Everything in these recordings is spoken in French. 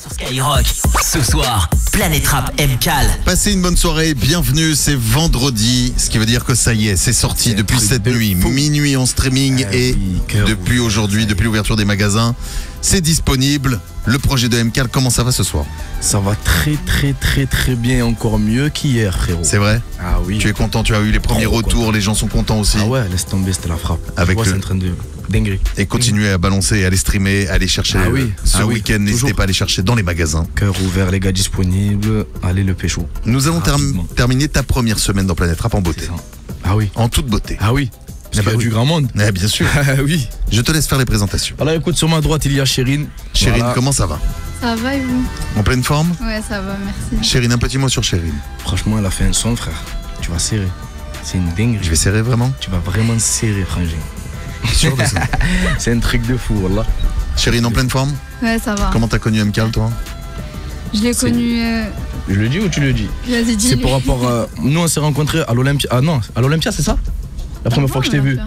Sur Skyrock, ce soir, Planète Rap MCAL. Passez une bonne soirée, bienvenue, c'est vendredi, ce qui veut dire que ça y est, c'est sorti depuis cette nuit, minuit en streaming Ah et oui, depuis aujourd'hui, depuis l'ouverture des magasins, c'est disponible. Le projet de MCAL, comment ça va ce soir? Ça va très très très très bien, encore mieux qu'hier, frérot. C'est vrai? Ah oui. Tu es content, tu as eu les premiers Trop retours, les gens sont contents aussi. Ah ouais, laisse tomber, c'était la frappe. Avec Tu vois, le- c'est en train de dinguerie. Et continuez à balancer, à les streamer, à aller chercher Ah euh, oui, ce ah oui, week-end, n'hésitez pas à aller chercher dans les magasins. Cœur ouvert, les gars disponibles. Allez le pécho. Nous allons term- Rapidement. terminer ta première semaine dans Planète Rap en beauté. Ah oui. en toute beauté. Ah oui. Parce Eh qu'il bah y a oui. du grand monde. Eh, bien sûr, Ah oui. je te laisse faire les présentations. Alors écoute, sur ma droite, il y a Chérine. Chérine, Voilà. comment ça va? Ça va et vous? En pleine forme? Ouais, ça va, merci. Chérine, un petit mot sur Chérine. Franchement, elle a fait un son, frère. Tu vas serrer. C'est une dinguerie. Je vais serrer vraiment? Tu vas vraiment serrer, frangin. Sûr de ça C'est un truc de fou, voilà. Chérine, en pleine forme? Ouais, ça va. Comment t'as connu MCAL, toi? Je l'ai connu. euh, Je le dis ou tu le dis? Vas-y, dis. C'est par rapport à. Nous, on s'est rencontrés à l'Olympia. Ah non, à l'Olympia, c'est ça? La première fois que je t'ai vu.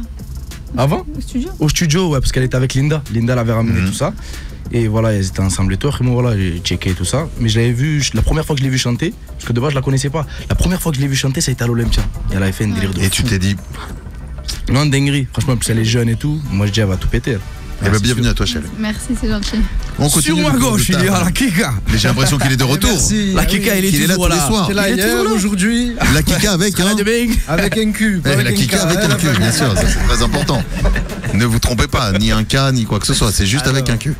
Avant? Au studio Au studio, ouais, parce qu'elle était avec Linda. Linda l'avait ramené Mhm. tout ça. Et voilà, ils étaient ensemble et tout. Après, moi, voilà, j'ai checké tout ça. Mais je l'avais vu, la première fois que je l'ai vu chanter, parce que de base, je la connaissais pas. La première fois que je l'ai vu chanter, ça a été à l'Olympia. Et elle avait fait un délire de Et fou. tu t'es dit, Non, dinguerie. Franchement, plus elle est jeune et tout. Moi, je dis, elle va tout péter. eh c'est bienvenue sûr. à toi, Chérine. Merci, c'est gentil. On continue le tour de table. Kika. Mais j'ai l'impression qu'il est de retour. Merci. La Ah Kika, oui. elle est Qu'il est là tous les soirs. Il est là. aujourd'hui, La Kika avec, hein avec un cul. Eh, La Kika avec un la cul, bien sûr, c'est très important. Ne vous trompez pas, ni un K, ni quoi que ce soit, c'est juste avec un cul.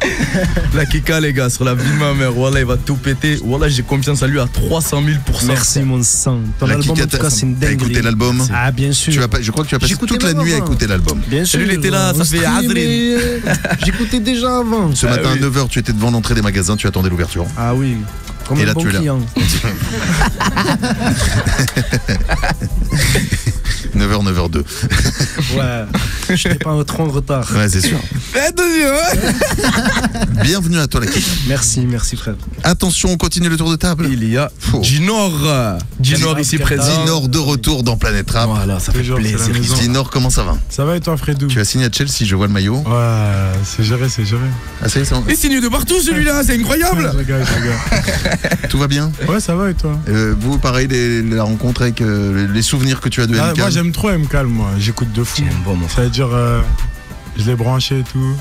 La Kika, les gars, sur la vie de ma mère. Voilà, il va tout péter. Voilà, j'ai confiance à lui à 300 000 Merci mon sang. Ton La album Kika, en tout t'as cas c'est une t'as dinguerie. écouté l'album Ah bien sûr. Tu as pas- Je crois que tu as passé toute la nuit à écouter l'album. Bien sûr. Lui, il était là, ça fait Adrien. J'écoutais déjà avant. Ce Ah matin à 9h, tu étais devant l'entrée des magasins, tu attendais l'ouverture. Ah oui. Comme Et un là, bon tu es là. client. 9h, 9h02. Ouais. Je n'étais pas trop en retard. Ouais, c'est sûr. Attention, hein. Bienvenue à toi, la Kika. Merci, merci frère. Attention, on continue le tour de table. Il y a Oh. Ginor. Ginor ici présent. Dinor de retour dans Planète Rap. Voilà, ça fait Toujours, c'est plaisir. Dinor, comment ça va? Ça va et toi, Fredou? Tu as signé à Chelsea, je vois le maillot. Ouais, c'est géré, c'est géré. Ah, ça y est, ça- Il signe de partout celui-là, c'est Je incroyable. rigole, je rigole. Tout va bien Ouais, ça va et toi Euh, Vous, pareil, les- la rencontre avec euh, les souvenirs que tu as de Ah, MK. Moi, j'aime trop MK, moi. J'écoute de fou. Bon, mon Ça veut dire, euh, je l'ai branché et tout.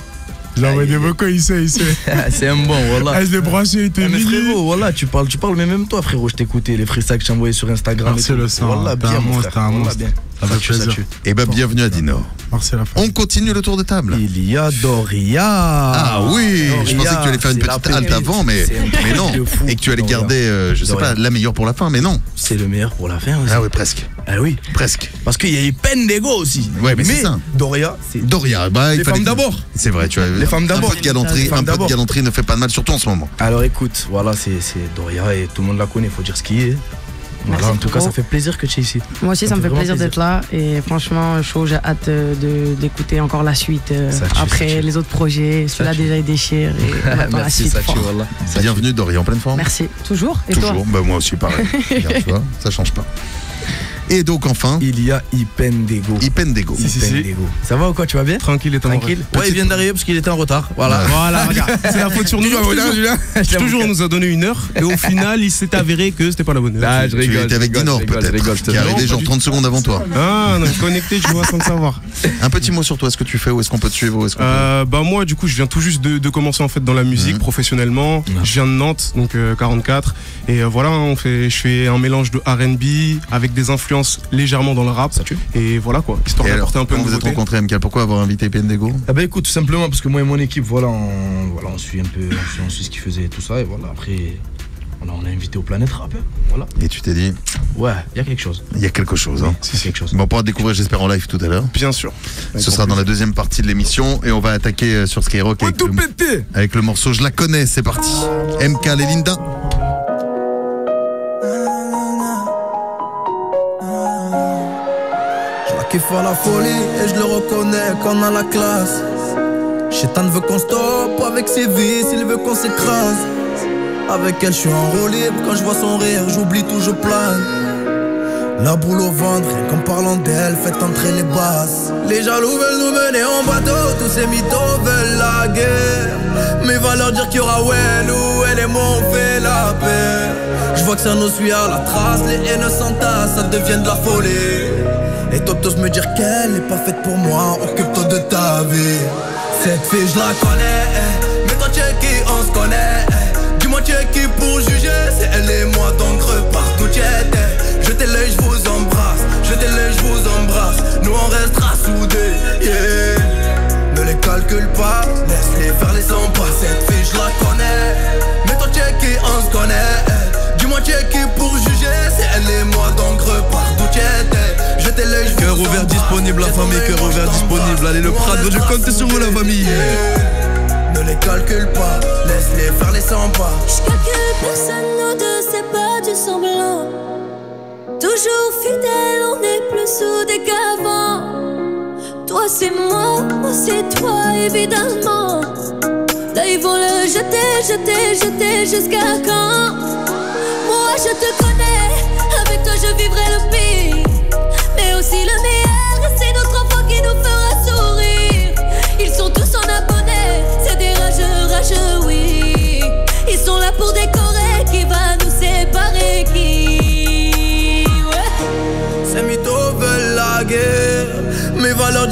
Je l'ai envoyé des vocaux, il sait, il sait. C'est un bon, voilà. Ah, je l'ai branché, il était Ah, mais frérot, voilà, tu parles, tu parles, mais même toi, frérot, je t'écoutais, les freestyles que je t'ai envoyés sur Instagram. Merci et tout. le sang, Voilà, bien, un mon monstre, un Voilà, monstre. bien. Ça tue. Eh ben, bienvenue à Dinor. On continue le tour de table. Il y a Doria. Ah oui, je pensais que tu allais faire une petite halte avant, mais, un non. fou, Et que tu allais Doria. garder, euh, je sais Doria. pas, la meilleure pour la fin, mais non. C'est le meilleur pour la fin aussi. Ah oui, presque. Ah oui. Presque. Parce qu'il y a eu Pendigo aussi. Ouais, mais c'est ça. Doria, c'est. Doria, bah, il Les fallait femmes d'abord. C'est vrai, tu as Les femmes Un d'abord. peu de galanterie, un peu de d'abord. galanterie ne fait pas de mal, surtout en ce moment. Alors écoute, voilà, c'est c'est Doria et tout le monde la connaît, faut dire ce qui est. Voilà, Merci en tout cas, ça fait plaisir que tu es ici. Moi aussi, ça, Ça me fait plaisir plaisir. d'être là et franchement, chaud, j'ai hâte euh, de- d'écouter encore la suite euh, tue, après les autres projets. Celui-là déjà il déchire et la Merci, suite. ça tue, voilà. Bienvenue Doria en pleine forme. Merci. Toujours Et Toujours, toi bah moi aussi pareil. Regarde, tu vois, ça change pas. Et donc enfin, Il y a Ipendego. Ipendego. Si, si, si. Ipendego. Ça va ou quoi Tu vas bien Tranquille et Tranquille Ouais, il vient d'arriver parce qu'il était en retard. Voilà. Voilà, regarde. C'est la faute sur nous. Toujours, toujours, on nous a donné une heure et au final, il s'est avéré que c'était pas la bonne heure. Ah, je Tu rigole. étais avec Dinor peut-être, qui est arrivé Non, genre pas du 30 secondes avant toi. Ah, on est connecté, tu vois, sans le savoir. Un petit mot sur toi, ce que tu fais, où est-ce qu'on peut te suivre, où est-ce qu'on peut- Euh, bah moi du coup je viens tout juste de, commencer en fait dans la musique professionnellement. Je viens de Nantes donc euh, 44 et euh, voilà on fait je fais un mélange de R&B avec des influences légèrement dans le rap Ça tue. et voilà quoi histoire d'apporter un peu de vous êtes rencontrés, MK Pourquoi avoir invité Ipendego Ah bah écoute, tout simplement parce que moi et mon équipe, voilà, on, voilà, on suit un peu, on suit, on suit ce qu'ils faisaient et tout ça, et voilà, après, on a, on a invité au Planète Rap, hein, voilà. Et tu t'es dit, Ouais, il y a quelque chose, il y a quelque chose. Hein. quelque chose. Bon, on pourra découvrir, j'espère, en live tout à l'heure. Bien sûr. Ce sera dans la deuxième partie de l'émission et on va attaquer euh, sur Skyrock avec tout le, pété avec le morceau Je la connais, c'est parti. MK et kiffe à la folie et je le reconnais qu'on a la classe. Chétan veut qu'on stoppe avec ses vices, il veut qu'on s'écrase. Avec elle, je suis en libre. Quand je vois son rire, j'oublie tout, je plane. La boule au ventre, rien qu'en parlant d'elle, faites entrer les basses. Les jaloux veulent nous mener en bateau, tous ces mythos veulent la guerre. Mais va leur dire qu'il y aura Well ou elle est moi on fait la paix. Je vois que ça nous suit à la trace, les haines s'entassent, ça devient de la folie. Et toi t'oses me dire qu'elle est pas faite pour moi, occupe-toi de ta vie. Cette fille je la connais, eh. mais toi tu es qui? On se connaît. eh. Dis-moi tu es qui pour juger, c'est elle et moi donc repars où tu étais. Jetez l'œil, je vous embrasse, jetez l'œil, je vous embrasse. Nous on restera soudés, yeah. Ne les calcule pas, famille, cœur ouvert disponible. Allez, le Prado, je compte sur vous, la famille. Ne les calcule pas, laisse-les faire les 100 pas Je calcule personne, nous deux, c'est pas du semblant. Toujours fidèle, on est plus soudés qu'avant. Toi c'est moi, moi c'est toi, évidemment. Là ils vont le jeter, jeter, jeter jusqu'à quand? Moi je te connais, avec toi je vivrai le pire. Mais aussi le meilleur,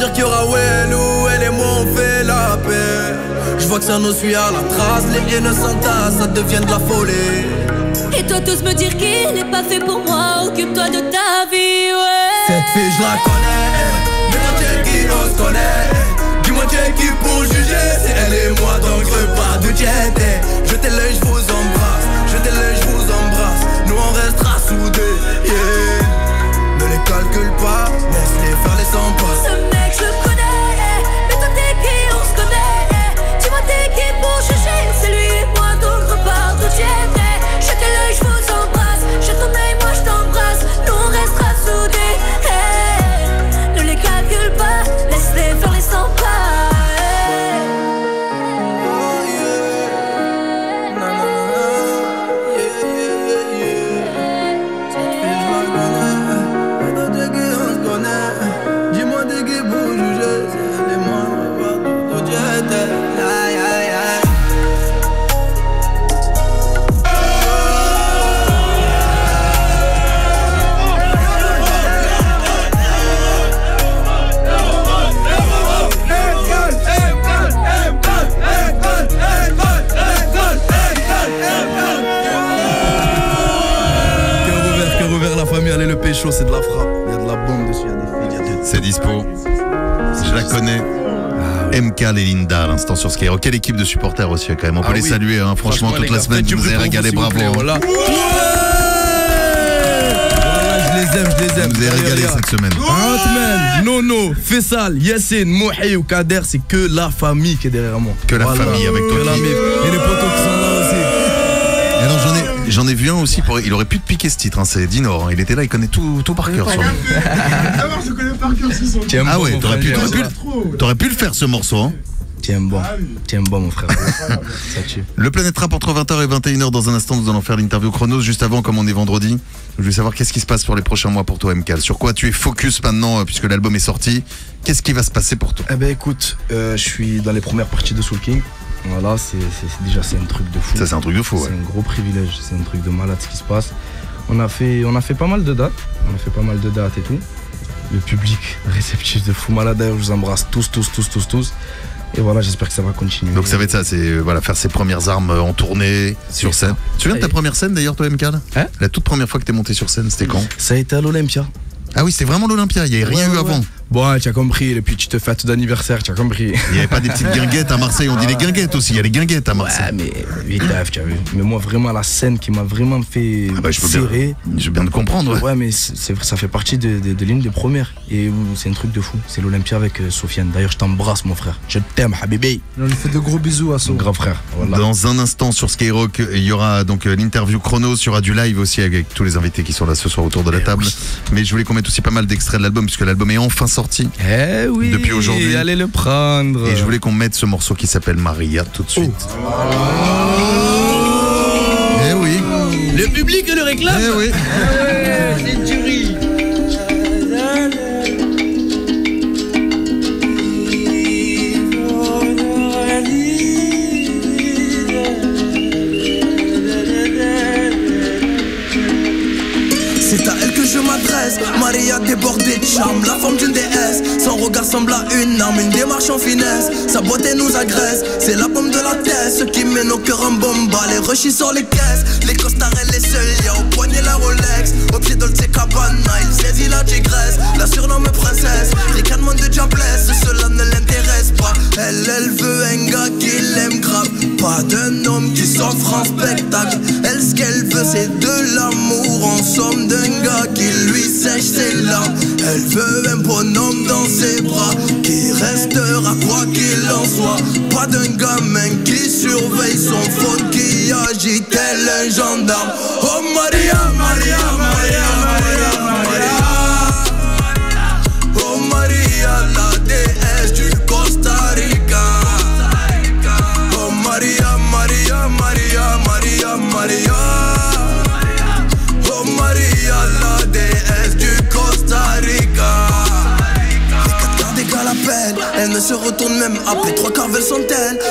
dire qu'il y aura ouais nous Elle et moi on fait la paix. Je vois que ça nous suit à la trace Les haines s'entassent, ça devient de la folie. Et toi tous me dire qu'il est pas fait pour moi Occupe-toi de ta vie, ouais. Cette fille je la connais Mais es qui se connaît Dis-moi es qui pour juger? C'est elle et moi donc d'où tu étais Jetez l'œil je vous embrasse. Jetez l'œil je Quelle équipe de supporters aussi quand même. On peut Ah les oui. saluer hein. franchement, toute les la semaine. Tu nous pour régalé, bravo. plaît, hein. Voilà. Je les aime, je les aime. Vous avez régalé cette semaine. Ant-Man, Nono, Fessal, Yassine, Mohi ou Kader, c'est que la famille qui est derrière moi. Que la famille avec toi. Et les potos qui sont là aussi. Et non, j'en ai, j'en ai vu un aussi. Pour, il aurait pu te piquer ce titre. hein, c'est Dinor. hein. Il était là, il connaît tout, tout par cœur sur lui. Alors, je connais par cœur ce son. Tiens Ah bon, ouais, t'aurais pu, frère. t'aurais pu, t'aurais pu le faire ce morceau. hein. Tiens bon, tiens bon mon frère. Ça tue. Le Planète Rap entre 20h et 21h dans un instant, nous allons faire l'interview chronos. Juste avant, comme on est vendredi, je veux savoir qu'est-ce qui se passe pour les prochains mois pour toi, MK. Sur quoi tu es focus maintenant, euh, puisque l'album est sorti? Qu'est-ce qui va se passer pour toi? Eh ben écoute, euh, je suis dans les premières parties de Soul King. Voilà, c'est c'est- c'est- déjà c'est un truc de fou. Ça, c'est un truc de fou. C'est ouais. un gros privilège, c'est un truc de malade ce qui se passe. On a fait, on a fait pas mal de dates, on a fait pas mal de dates et tout. Le public réceptif de fou malade, d'ailleurs je vous embrasse tous, tous, tous, tous, tous. Et voilà, j'espère que ça va continuer. Donc ça va être ça, c'est euh, voilà, faire ses premières armes euh, en tournée, sur ça. scène. Tu te souviens de ta première scène d'ailleurs, toi, MK Hein? La toute première fois que t'es monté sur scène, c'était quand? Ça a été à l'Olympia. Ah oui, c'était vraiment l'Olympia, il n'y avait rien Ouais, eu ouais, avant. ouais. Bon, tu as compris, et puis tu te fêtes d'anniversaire, tu as compris. Il n'y avait pas des petites guinguettes à Marseille, on dit les guinguettes aussi, il y a les guinguettes à Marseille. Ouais, mais vite tu as vu. Mais moi, vraiment, la scène qui m'a vraiment fait Ah bah, je peux bien- serrer. Je veux bien te comprendre. ouais. Ouais, mais ça fait partie de, de, de l'une des premières. Et c'est un truc de fou. C'est l'Olympia avec euh, Sofiane. D'ailleurs, je t'embrasse, mon frère. Je t'aime, Habibi. On lui fait de gros bisous à Son grand frère. Voilà. Dans un instant sur Skyrock, il y aura donc euh, l'interview Chronos, il y aura du live aussi avec tous les invités qui sont là ce soir autour de la Eh table. Mais je voulais qu'on mette aussi pas mal d'extraits de l'album puisque l'album est enfin sorti. Eh oui. Depuis aujourd'hui. Allez le prendre. Et je voulais qu'on mette ce morceau qui s'appelle Maria tout de suite. Eh oui, Le public le réclame. eh oui. Maria débordée de charme, la forme d'une déesse. Regard semble à une arme, une démarche en finesse. Sa beauté nous agresse, c'est la bombe de la tête. Ce qui met nos cœurs en bombe, les rushis sur les caisses. Les costards et les seuls, au poignet la Rolex. Au pied Dolce Cabana, il saisit la tigresse. La surnomme princesse, ricanement de diablesse. Cela ne l'intéresse pas. Elle, elle veut un gars qui l'aime grave. Pas d'un homme qui s'offre en spectacle. Elle, ce qu'elle veut, c'est de l'amour. En somme d'un gars qui lui sèche ses larmes. Elle veut un bonhomme dans ses qui restera quoi qu'il en soit. Pas d'un gamin qui surveille son faute, qui agit tel un gendarme. Oh Maria, Maria, Maria, Maria, Maria. Oh Maria, la elle ne se retourne même après trois quarts veulent sont.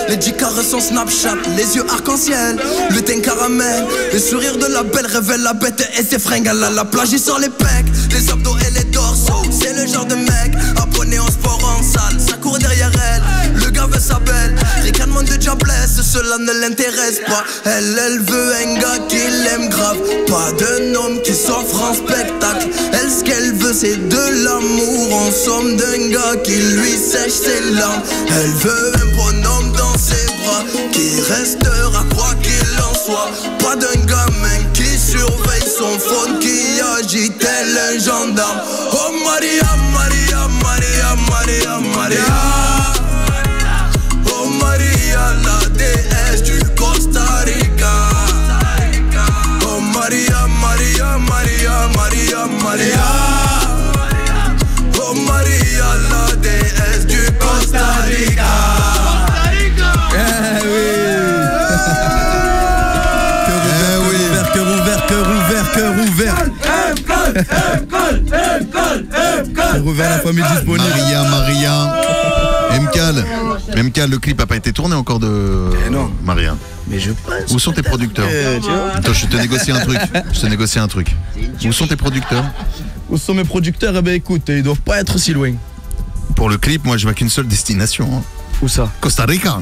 Les dix quarts sont Snapchat, les yeux arc-en-ciel, le teint caramel, le sourire de la belle révèle la bête et ses fringues. Elle a la plage, il sort les pecs, les abdos et les dorsaux. C'est le genre de mec abonné en sport en salle, ça court derrière elle. Le gars veut sa belle, cela ne l'intéresse pas. Elle, elle veut un gars qui l'aime grave, pas d'un homme qui s'offre en spectacle. Elle, ce qu'elle veut, c'est de l'amour, en somme d'un gars qui lui sèche ses larmes. Elle veut un bonhomme dans ses bras, qui restera quoi qu'il en soit. Pas d'un gamin qui surveille son phone, qui agit tel un gendarme. Oh Maria, Maria, la famille disponible. Maria, Maria. MCAL. MCAL, le clip a pas été tourné encore de non. Maria. Mais je pense. Où sont tes producteurs Euh, tu vois Attends, je te négocie un truc. Je te négocie un truc. Où sont tes producteurs Où sont mes producteurs? Eh ben écoute, ils doivent pas être si loin. Pour le clip, moi, je vois qu'une seule destination. hein. Où ça? Costa Rica.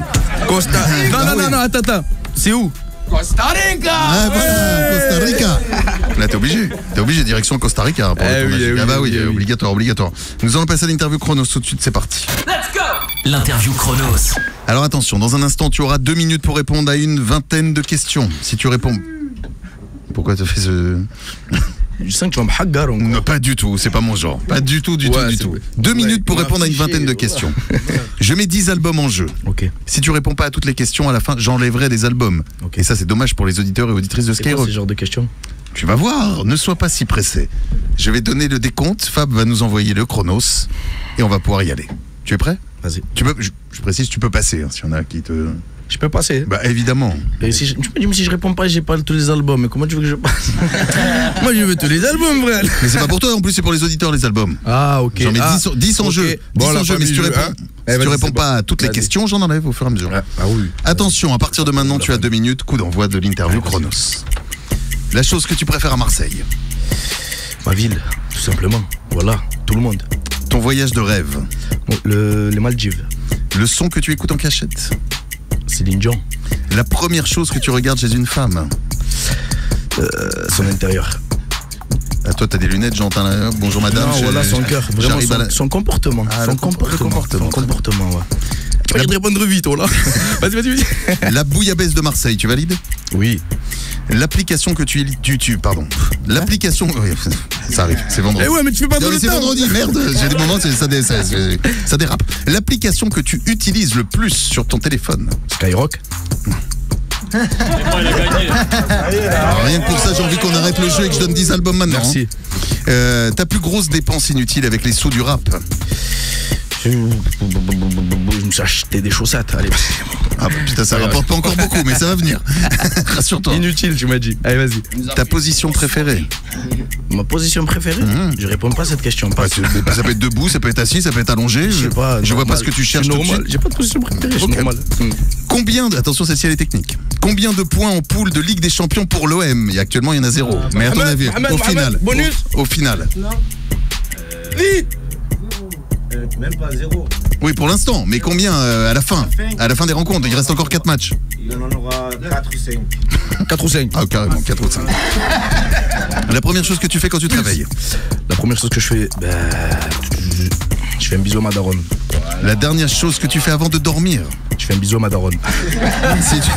Costa. Non, non, non, non, attends, attends. C'est où? Costa Rica Ah voilà, Costa Rica. Là, t'es obligé. T'es obligé, direction Costa Rica. Pour le Eh oui, eh oui, ah bah oui, eh oui. obligatoire, obligatoire. Nous allons passer à l'interview Chronos tout de suite, c'est parti. L'interview Chronos. Alors attention, dans un instant, tu auras deux minutes pour répondre à une vingtaine de questions. Si tu réponds... Pourquoi tu fais ce... Je sens que tu vas me hagar. Non, pas du tout, c'est pas mon genre. Pas du tout, du Ouais, tout, du c'est tout. Deux Ouais, minutes pour répondre à une vingtaine de questions. Je mets 10 albums en jeu. Ok. Si tu réponds pas à toutes les questions, à la fin, j'enlèverai des albums. Ok. Et ça, c'est dommage pour les auditeurs et auditrices de C'est Skyrock. ce genre de questions? Tu vas voir, ne sois pas si pressé. Je vais donner le décompte, Fab va nous envoyer le chronos et on va pouvoir y aller. Tu es prêt? Vas-y. tu peux, je, je précise, tu peux passer hein, s'il y en a qui te. Je peux passer. Bah évidemment. Et si je, tu me dis, mais si je réponds pas, j'ai pas tous les albums. Mais comment tu veux que je passe Moi, je veux tous les albums, frère. Mais c'est pas pour toi, en plus c'est pour les auditeurs les albums. Ah, ok. J'en mets Ah, 10, en- 10 en jeu. 10 Bon, en jeu, mais si tu réponds, hein. si Eh, tu vas-y, réponds pas bon. à toutes les questions, j'en enlève au fur et à mesure. Ah, ah oui. Attention, à partir de maintenant, tu as deux minutes, coup d'envoi de l'interview Chronos. La chose que tu préfères à Marseille, Ma ville, tout simplement. Voilà, tout le monde. ton voyage de rêve, Bon, le, les Maldives, le son que tu écoutes en cachette, Céline Dion, la première chose que tu regardes chez une femme. euh, son intérieur. Ah, toi, t'as des lunettes, j'entends là. Bonjour madame. non, voilà son je- cœur. Vraiment, son, la- son comportement. Ah, son le comportement. comportement, Son comportement, ouais. Peux de répondre vite, oh là. Vas-y, vas-y, vas-y. La bouillabaisse de Marseille, tu valides? Oui. L'application que tu, tu, tu pardon. L'application, ça arrive, c'est vendredi. Eh ouais, mais tu fais pas Non, mais c'est vendredi, merde, j'ai des moments, c'est- ça, dé- ça, ça dérape. L'application que tu utilises le plus sur ton téléphone. Skyrock. Alors, rien que pour ça, j'ai envie qu'on arrête le jeu et que je donne 10 albums maintenant. Merci. hein. Euh, ta plus grosse dépense inutile avec les sous du rap? Je me suis acheté des chaussettes. Allez, Ah bah, putain, ça rapporte pas encore beaucoup, mais ça va venir. Rassure-toi. Inutile, tu m'as dit. Allez, vas-y. Ta position préférée Ma position préférée Je réponds pas à cette question. Pas Bah, Ça peut être debout, ça peut être assis, ça peut être allongé. Je sais pas. je vois pas normal. ce que tu cherches normal. J'ai pas de position préférée, normal. Hmm. Combien, de- attention, celle-ci elle est technique. Combien de points en poule de Ligue des Champions pour l'OM Et actuellement, il y en a zéro. Mais à ton avis, au final. bonus Au, au final. Vite Même pas zéro. Oui, pour l'instant, mais combien euh, à la fin À la fin des rencontres, il reste encore 4 matchs. Il en aura 4 ou 5. 4 ou 5 Ah, carrément, 4 ou 5. La première chose que tu fais quand tu te réveilles? La première chose que je fais, ben, je fais un bisou à ma daronne. La dernière chose que tu fais avant de dormir? Je fais un bisou à ma daronne. si tu,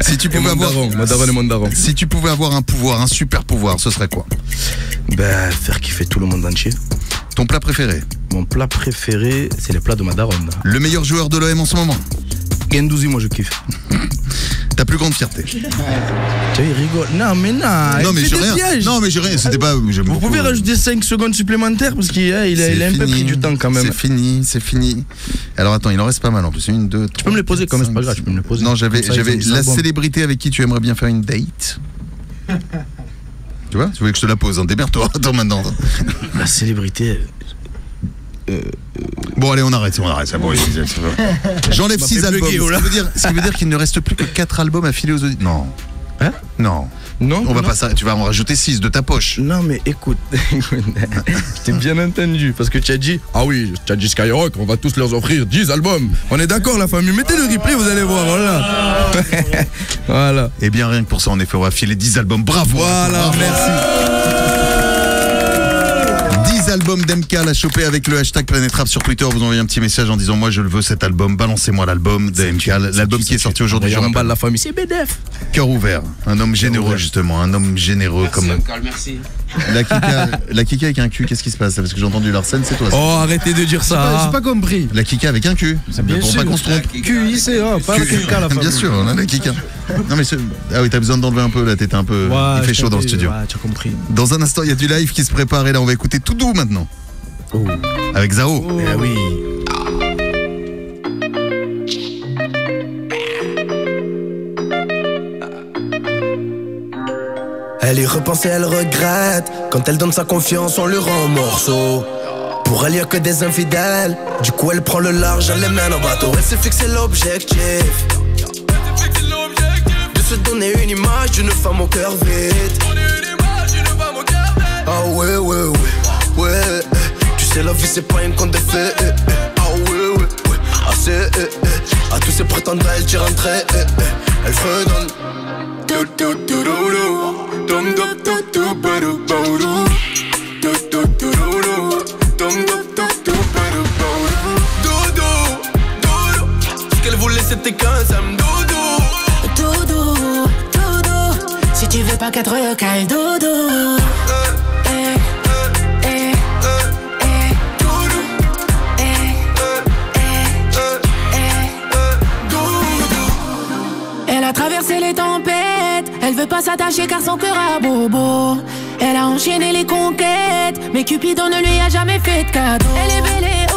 si tu Et pouvais avoir daron, ma daronne et mon daron. si tu pouvais avoir un pouvoir, un super pouvoir, ce serait quoi? Ben, faire kiffer tout le monde entier. Ton plat préféré Mon plat préféré, c'est les plats de ma daronne. Le meilleur joueur de l'OM en ce moment Gendouzi, moi je kiffe. Ta plus grande fierté Tu vois, il rigole. Non, mais non. Non il mais des rien. pièges. Non mais j'ai rien, c'était pas j'aime Vous beaucoup. pouvez rajouter 5 secondes supplémentaires parce qu'il a, il a, il a un peu pris du temps quand même. C'est fini, c'est fini. Alors attends, il en reste pas mal en plus. Une, deux, Tu peux me les poser quand même, c'est pas grave, tu peux me les poser. Non, j'avais, la célébrité avec qui tu aimerais bien faire une date. tu vois Tu voulais que je te la pose, hein, démerde-toi. Attends maintenant. La célébrité. Bon, allez, on arrête, on arrête. bon. J'enlève Ça m'a 6 fait albums. oh Ce là. qui veut dire, ce qui veut dire qu'il ne reste plus que 4 albums à filer aux auditeurs. Non. Hein? Non. Non, On va non. pas s'arrêter. Tu vas en rajouter 6 de ta poche. Non, mais écoute, écoute, je t'ai bien entendu parce que tu as dit Ah oui, tu as dit Skyrock, on va tous leur offrir 10 albums. On est d'accord, la famille Mettez le replay, vous allez voir, voilà. voilà. Et bien, rien que pour ça, en effet, on va filer 10 albums. Bravo. Voilà, merci. 10 albums d'MK à choper avec le hashtag Planète Rap sur Twitter. Vous envoyez un petit message en disant Moi, je le veux cet album. Balancez-moi l'album d'MK. L'album qui est sorti aujourd'hui. je de la famille, c'est BDF. Cœur ouvert. Un homme généreux, justement. Un homme généreux comme. merci. La Kika, la Kika avec un cul, qu'est-ce qui se passe? Parce que j'ai entendu Larsen, c'est toi. ça. Oh, arrêtez de dire ça. J'ai pas compris. La Kika avec un cul. Bien pour sûr. pas qu'on se trompe. QIC, hein, pas Cul- quelqu'un la famille. Bien sûr, on a la Kika. Non mais ah oui, t'as besoin d'enlever un peu là, t'étais un peu. Ouais, il fait chaud dans le studio. Ouais, tu as compris. Dans un instant, il y a du live qui se prépare et là, on va écouter tout doux maintenant. Avec Zao. Eh oui. Elle y repense et elle regrette. Quand elle donne sa confiance, on lui rend morceau. Pour elle, y a que des infidèles. Du coup, elle prend le large, elle les mène en bateau. Elle s'est fixé l'objectif. De se donner une image d'une femme au cœur vide. Ah ouais, ouais, ouais, ouais. Tu sais, la vie, c'est pas une conte de eh, eh. Ah ouais, ouais, ouais. Ah, c'est, eh, eh. À tous ses prétendants, elle tire un trait. eh, eh. Elle fredonne. C'était qu'un dodo. Si tu veux pas. Eh, eh, eh. Eh, eh. Elle a traversé les tempêtes, elle veut pas s'attacher car son cœur a bobo. Elle a enchaîné les conquêtes, mais Cupidon ne lui a jamais fait de cadeau. Elle est belle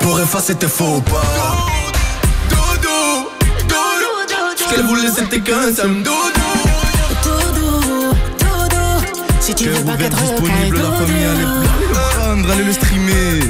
Pour effacer tes faux pas. Dodo, dodo. Ce qu'elle voulait, c'était qu'un sam dodo. Dodo, dodo. Si tu veux pas qu'être disponible, la famille, allez le prendre, allez le streamer.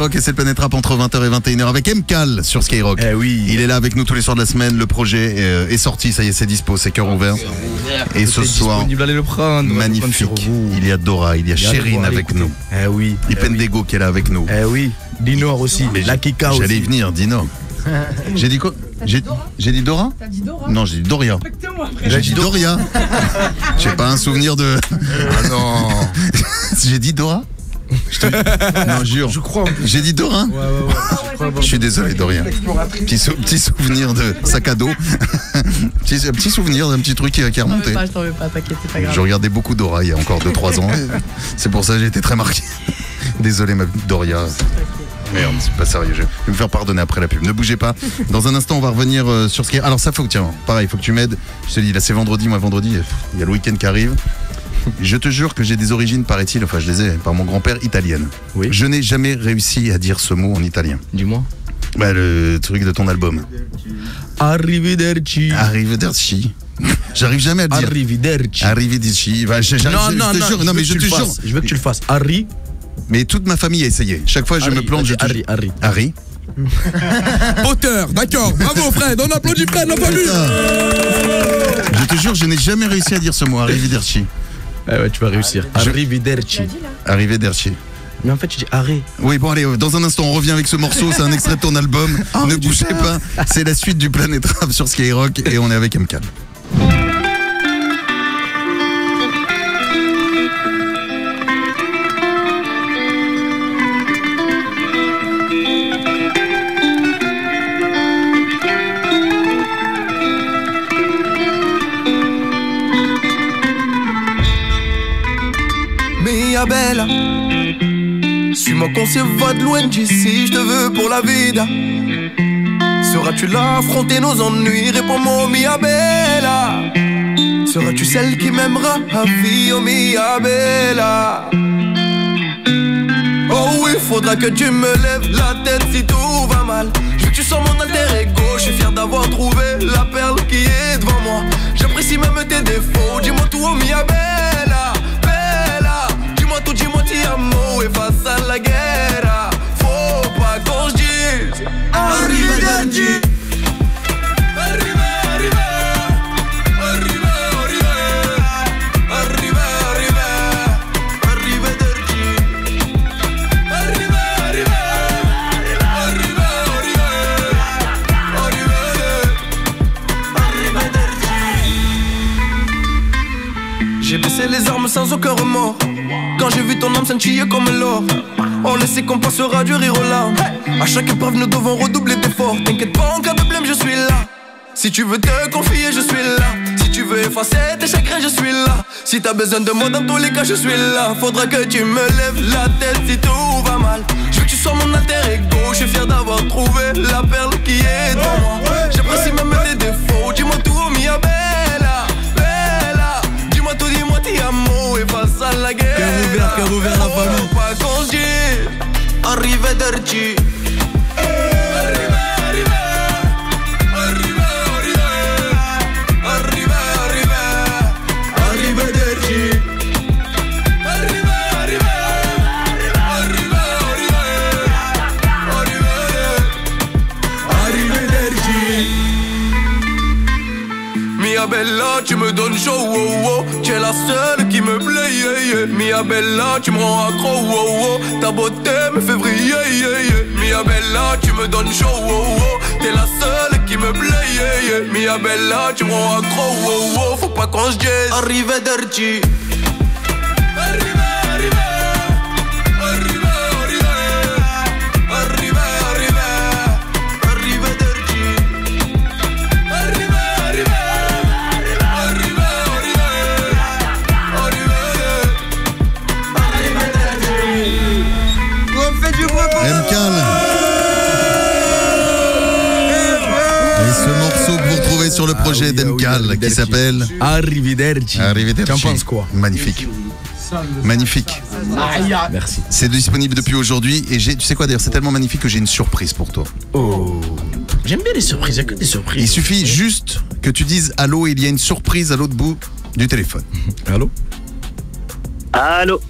Skyrock et c'est le Planète Rap entre 20h et 21h avec Mcal sur Skyrock. Eh oui. Il est là avec nous tous les soirs de la semaine. Le projet euh, est sorti, ça y est, c'est dispo, c'est cœur ouvert. Et ce soir, le prendre. le magnifique. Il y a Dora, il y a Dora, avec nous. Eh oui. Et eh oui. Qui est là avec nous. Eh oui. Dinor aussi. La Kika aussi. J'allais y venir, Dino. J'ai dit quoi J'ai j'ai dit Dora Non, j'ai dit Doria. J'ai dit Doria. J'ai pas un souvenir de. Ah non. J'ai dit Dora Je te- Non, jure. Je crois. J'ai dit Ouais, ouais, ouais. Je suis désolé, Dorian. Petit, sou- petit souvenir de sac à dos. petit, petit souvenir d'un petit truc qui, veux remonté. pas, je t'en veux pas, t'inquiète, c'est pas grave. Je regardais beaucoup Dora il y a encore 2-3 ans. C'est pour ça que j'ai été très marqué. Désolé, ma Doria. Merde, c'est pas sérieux. Je vais me faire pardonner après la pub. Ne bougez pas. Dans un instant, on va revenir euh, sur ce qui est. Alors, ça, faut que, tiens, pareil, faut que tu m'aides. Je te dis, là, c'est vendredi. Moi, vendredi, il y a le week-end qui arrive. Je te jure que j'ai des origines, paraît-il, enfin, je les ai par mon grand-père italienne. Oui. Je n'ai jamais réussi à dire ce mot en italien. Dis-moi. Bah, le truc de ton album. Arrivederci. Arrivederci. J'arrive jamais à le dire. Arrivederci. Arrivederci. Bah, je, j'arrive- Non, je non, te non. jure, je non, mais je te jure. Je veux que tu le fasses. Harry. Mais toute ma famille a essayé. Chaque fois, je Harry, me plante, je Harry, Harry. Harry. Potter, d'accord. Bravo, Fred. On applaudit Fred, la famille. Je te jure, je n'ai jamais réussi à dire ce mot. Arrivederci. Eh ouais, tu vas réussir. Arrivederci. Arrivederci. Mais en fait, tu dis Harry. Oui, bon, allez, dans un instant, on revient avec ce morceau. C'est un extrait de ton album. ne bougez pas. C'est la suite du Planète Rap sur Skyrock et on est avec MK. Suis-moi qu'on de loin d'ici, je te veux pour la vida. Seras-tu là affronter nos ennuis? Réponds-moi, Mia Bella. Seras-tu celle qui m'aimera? À vie, oh Mia Bella. Oh oui, faudra que tu me lèves la tête si tout va mal. Je veux que tu sois mon alter ego, je suis fier d'avoir trouvé la perle qui est devant moi. J'apprécie même tes défauts, dis-moi tout, oh Mia Bella Faut pas qu'on J'ai baissé les armes sans aucun remords j'ai vu ton âme scintiller comme l'or On le sait qu'on passera du rire aux larmes. À chaque épreuve nous devons redoubler d'efforts. T'inquiète pas en cas de blême je suis là. Si tu veux te confier je suis là. Si tu veux effacer tes chagrins je suis là. Si t'as besoin de moi dans tous les cas je suis là. Faudra que tu me lèves la tête si tout va mal. Je veux que tu sois mon alter ego. Je suis fier d'avoir trouvé la perle qui est devant moi. J'apprécie même tes défauts Dis-moi tout amo Et face à la guerre Cœur ouvert, cœur ouvert, la famille. Faut pas qu'on se dise Arrivederci Bella, tu me donnes chaud, oh, oh. Tu es la seule qui me plaît, yeah, yeah. Mia Bella, tu me rends accro, oh, oh. Ta beauté me fait briller, yeah, yeah. Mia Bella, tu me donnes chaud, oh, oh. T'es la seule qui me plaît, yeah, yeah. Mia Bella, tu me rends accro, oh, oh. Faut pas qu'on se jette. Arrivederci. Arrive, projet Ah oui, ah oui, d'Emcal qui Arrivederci. s'appelle Arrivederci. Arrivederci. T'en penses quoi Magnifique. Magnifique. Merci. C'est disponible depuis aujourd'hui et j'ai, tu sais quoi d'ailleurs, c'est tellement magnifique que j'ai une surprise pour toi. Oh. J'aime bien les surprises, il y a que des surprises. Il suffit juste que tu dises allô et il y a une surprise à l'autre bout du téléphone. Allô? Allô?